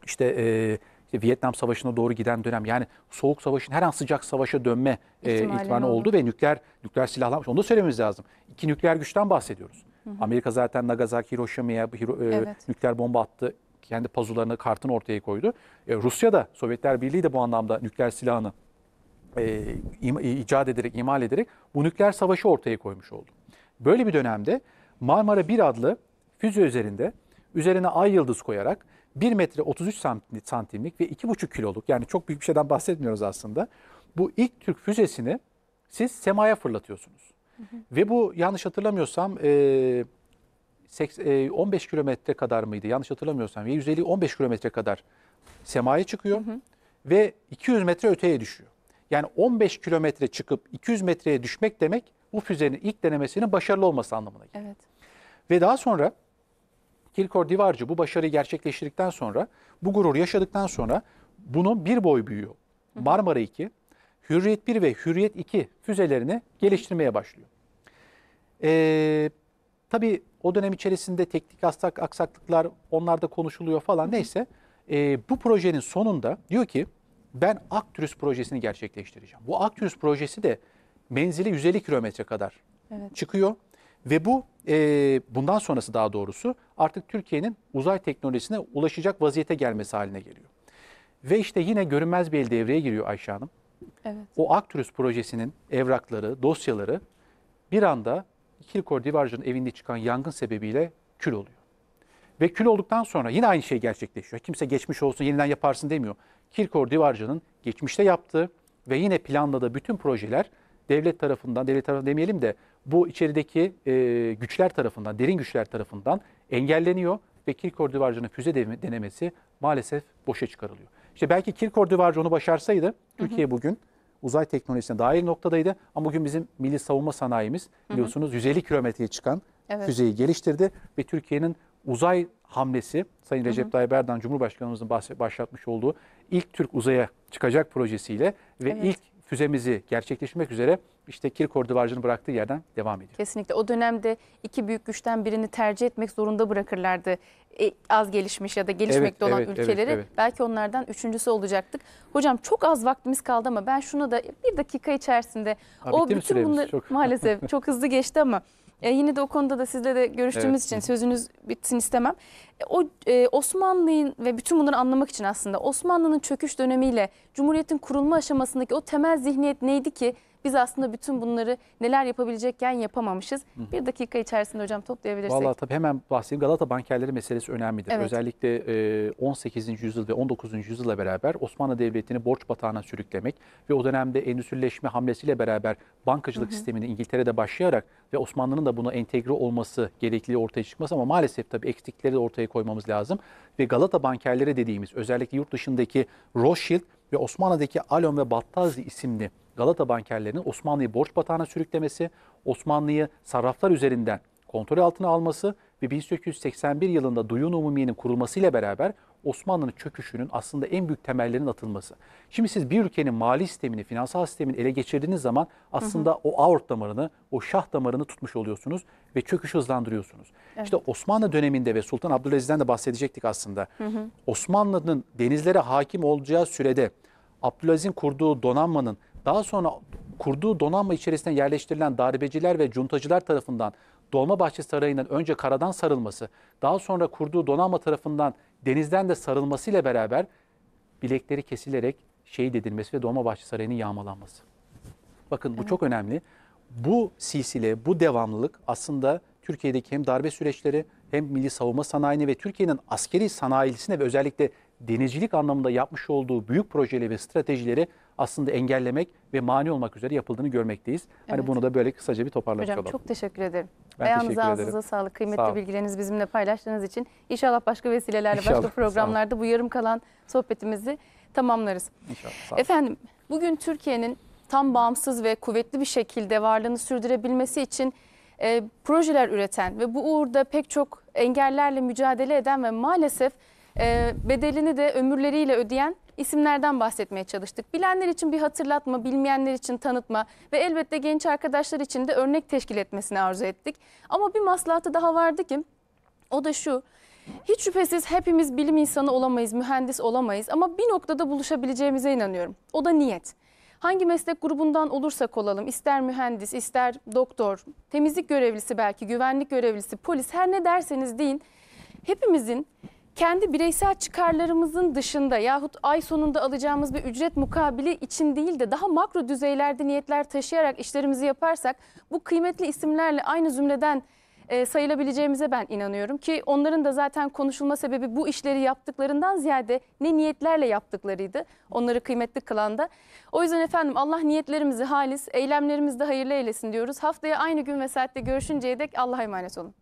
İşte, e, işte Vietnam Savaşı'na doğru giden dönem yani Soğuk Savaş'ın her an sıcak savaşa dönme e, İhtimali oldu. ve nükleer nükleer silahlanmış. Onu da söylememiz lazım. İki nükleer güçten bahsediyoruz. Amerika zaten Nagasaki, Hiroşima'ya Hiro- e, Evet. nükleer bomba attı. Kendi pazularını, kartını ortaya koydu. E, Rusya da, Sovyetler Birliği de bu anlamda nükleer silahını e, im- icat ederek, imal ederek bu nükleer savaşı ortaya koymuş oldu. Böyle bir dönemde Marmara 1 adlı füze üzerinde üzerine ay yıldız koyarak 1 metre 33 santim- santimlik ve 2,5 kiloluk yani çok büyük bir şeyden bahsetmiyoruz aslında. Bu ilk Türk füzesini siz semaya fırlatıyorsunuz. Ve bu yanlış hatırlamıyorsam e, seks- e, 15 kilometre kadar mıydı yanlış hatırlamıyorsam ve 150 15 kilometre kadar semaya çıkıyor ve 200 metre öteye düşüyor. Yani 15 kilometre çıkıp 200 metreye düşmek demek bu füzenin ilk denemesinin başarılı olması anlamına geliyor. Evet. Ve daha sonra Kilkor Divarcı bu başarıyı gerçekleştirdikten sonra, bu gururu yaşadıktan sonra bunun bir boy büyüyor. Marmara 2, Hürriyet 1 ve Hürriyet 2 füzelerini geliştirmeye başlıyor. Ee, tabii O dönem içerisinde teknik aksak, aksaklıklar onlar da konuşuluyor falan neyse. E, bu projenin sonunda diyor ki ben Aktürüs projesini gerçekleştireceğim. Bu Aktürüs projesi de menzili 150 kilometre kadar Evet. çıkıyor. Ve bu e, bundan sonrası daha doğrusu artık Türkiye'nin uzay teknolojisine ulaşacak vaziyete gelmesi haline geliyor. Ve işte yine görünmez bir el devreye giriyor Ayşe Hanım. Evet. O Aktürüs projesinin evrakları, dosyaları bir anda Kilkor Divarcı'nın evinde çıkan yangın sebebiyle kül oluyor. Ve kül olduktan sonra yine aynı şey gerçekleşiyor. Kimse geçmiş olsun yeniden yaparsın demiyor. Kilkor Divarcı'nın geçmişte yaptığı ve yine planladığı bütün projeler devlet tarafından, devlet tarafından demeyelim de bu içerideki e, güçler tarafından, derin güçler tarafından engelleniyor ve Kilkor Divarcı'nın füze deneme- denemesi maalesef boşa çıkarılıyor. İşte belki Kilkor Divarcı onu başarsaydı Türkiye bugün uzay teknolojisine dair noktadaydı. Ama bugün bizim milli savunma sanayimiz biliyorsunuz 150 kilometreye çıkan Evet. füzeyi geliştirdi ve Türkiye'nin uzay hamlesi Sayın Recep Tayyip Erdoğan Cumhurbaşkanımızın başlatmış olduğu ilk Türk uzaya çıkacak projesiyle ve Evet. ilk füzemizi gerçekleştirmek üzere işte Kirkor Divarcı'nın bıraktığı yerden devam ediyor. Kesinlikle. O dönemde iki büyük güçten birini tercih etmek zorunda bırakırlardı. E, az gelişmiş ya da gelişmekte Evet, olan evet, evet, ülkeleri. evet. Belki onlardan üçüncüsü olacaktık. Hocam çok az vaktimiz kaldı ama ben şunu da bir dakika içerisinde Ha, o bütün bunları Çok. maalesef çok hızlı geçti ama e, yine de o konuda da sizle de görüştüğümüz Evet. için sözünüz bitsin istemem. E, o e, Osmanlı'nın ve bütün bunları anlamak için aslında Osmanlı'nın çöküş dönemiyle Cumhuriyet'in kurulma aşamasındaki o temel zihniyet neydi ki biz aslında bütün bunları neler yapabilecekken yapamamışız. Bir dakika içerisinde hocam toplayabilirsek. Vallahi tabii hemen bahsedeyim. Galata bankerleri meselesi önemlidir. Evet. Özellikle e, 18. yüzyıl ve 19. yüzyılla beraber Osmanlı Devleti'ni borç batağına sürüklemek ve o dönemde endüstrileşme hamlesiyle beraber bankacılık sistemini İngiltere'de başlayarak ve Osmanlı'nın da buna entegre olması gerekliliği ortaya çıkması ama maalesef tabii eksiklikleri de ortaya koymamız lazım. Ve Galata bankerleri dediğimiz özellikle yurt dışındaki Rothschild ve Osmanlı'daki Alon ve Battazi isimli Galata bankerlerinin Osmanlı'yı borç batağına sürüklemesi, Osmanlı'yı sarraflar üzerinden kontrol altına alması ve 1881 yılında Duyun Umumiye'nin kurulmasıyla beraber Osmanlı'nın çöküşünün aslında en büyük temellerinin atılması. Şimdi siz bir ülkenin mali sistemini, finansal sistemini ele geçirdiğiniz zaman aslında o aort damarını, o şah damarını tutmuş oluyorsunuz ve çöküşü hızlandırıyorsunuz. İşte Osmanlı döneminde ve Sultan Abdülaziz'den de bahsedecektik aslında. Osmanlı'nın denizlere hakim olacağı sürede Abdülaziz'in kurduğu donanmanın daha sonra kurduğu donanma içerisinde yerleştirilen darbeciler ve cuntacılar tarafından Dolmabahçe Sarayı'nın önce karadan sarılması, daha sonra kurduğu donanma tarafından denizden de sarılmasıyla beraber bilekleri kesilerek şehit edilmesi ve Dolmabahçe Sarayı'nın yağmalanması. Bakın bu çok önemli. Bu silsile, bu devamlılık aslında Türkiye'deki hem darbe süreçleri hem milli savunma sanayini ve Türkiye'nin askeri sanayisine ve özellikle denizcilik anlamında yapmış olduğu büyük projeleri ve stratejileri aslında engellemek ve mani olmak üzere yapıldığını görmekteyiz. Hani Evet. bunu da böyle kısaca bir toparlamış Hocam olalım. çok teşekkür ederim. Ben Ayağınıza teşekkür ağzınıza ederim. sağlık. Kıymetli Sağ bilgilerinizi bizimle paylaştığınız için inşallah başka vesilelerle İnşallah, başka programlarda bu yarım kalan sohbetimizi tamamlarız. İnşallah. Sağ. Efendim bugün Türkiye'nin tam bağımsız ve kuvvetli bir şekilde varlığını sürdürebilmesi için e, projeler üreten ve bu uğurda pek çok engellerle mücadele eden ve maalesef e, bedelini de ömürleriyle ödeyen isimlerden bahsetmeye çalıştık. Bilenler için bir hatırlatma, bilmeyenler için tanıtma ve elbette genç arkadaşlar için de örnek teşkil etmesini arzu ettik. Ama bir maslahatı daha vardı ki o da şu. Hiç şüphesiz hepimiz bilim insanı olamayız, mühendis olamayız ama bir noktada buluşabileceğimize inanıyorum. O da niyet. Hangi meslek grubundan olursak olalım, ister mühendis, ister doktor, temizlik görevlisi belki, güvenlik görevlisi, polis her ne derseniz deyin. Hepimizin kendi bireysel çıkarlarımızın dışında yahut ay sonunda alacağımız bir ücret mukabili için değil de daha makro düzeylerde niyetler taşıyarak işlerimizi yaparsak bu kıymetli isimlerle aynı zümreden e, sayılabileceğimize ben inanıyorum ki onların da zaten konuşulma sebebi bu işleri yaptıklarından ziyade ne niyetlerle yaptıklarıydı. Onları kıymetli kılan da. O yüzden efendim Allah niyetlerimizi halis, eylemlerimizi de hayırlı eylesin diyoruz. Haftaya aynı gün ve saatte görüşünceye dek Allah'a emanet olun.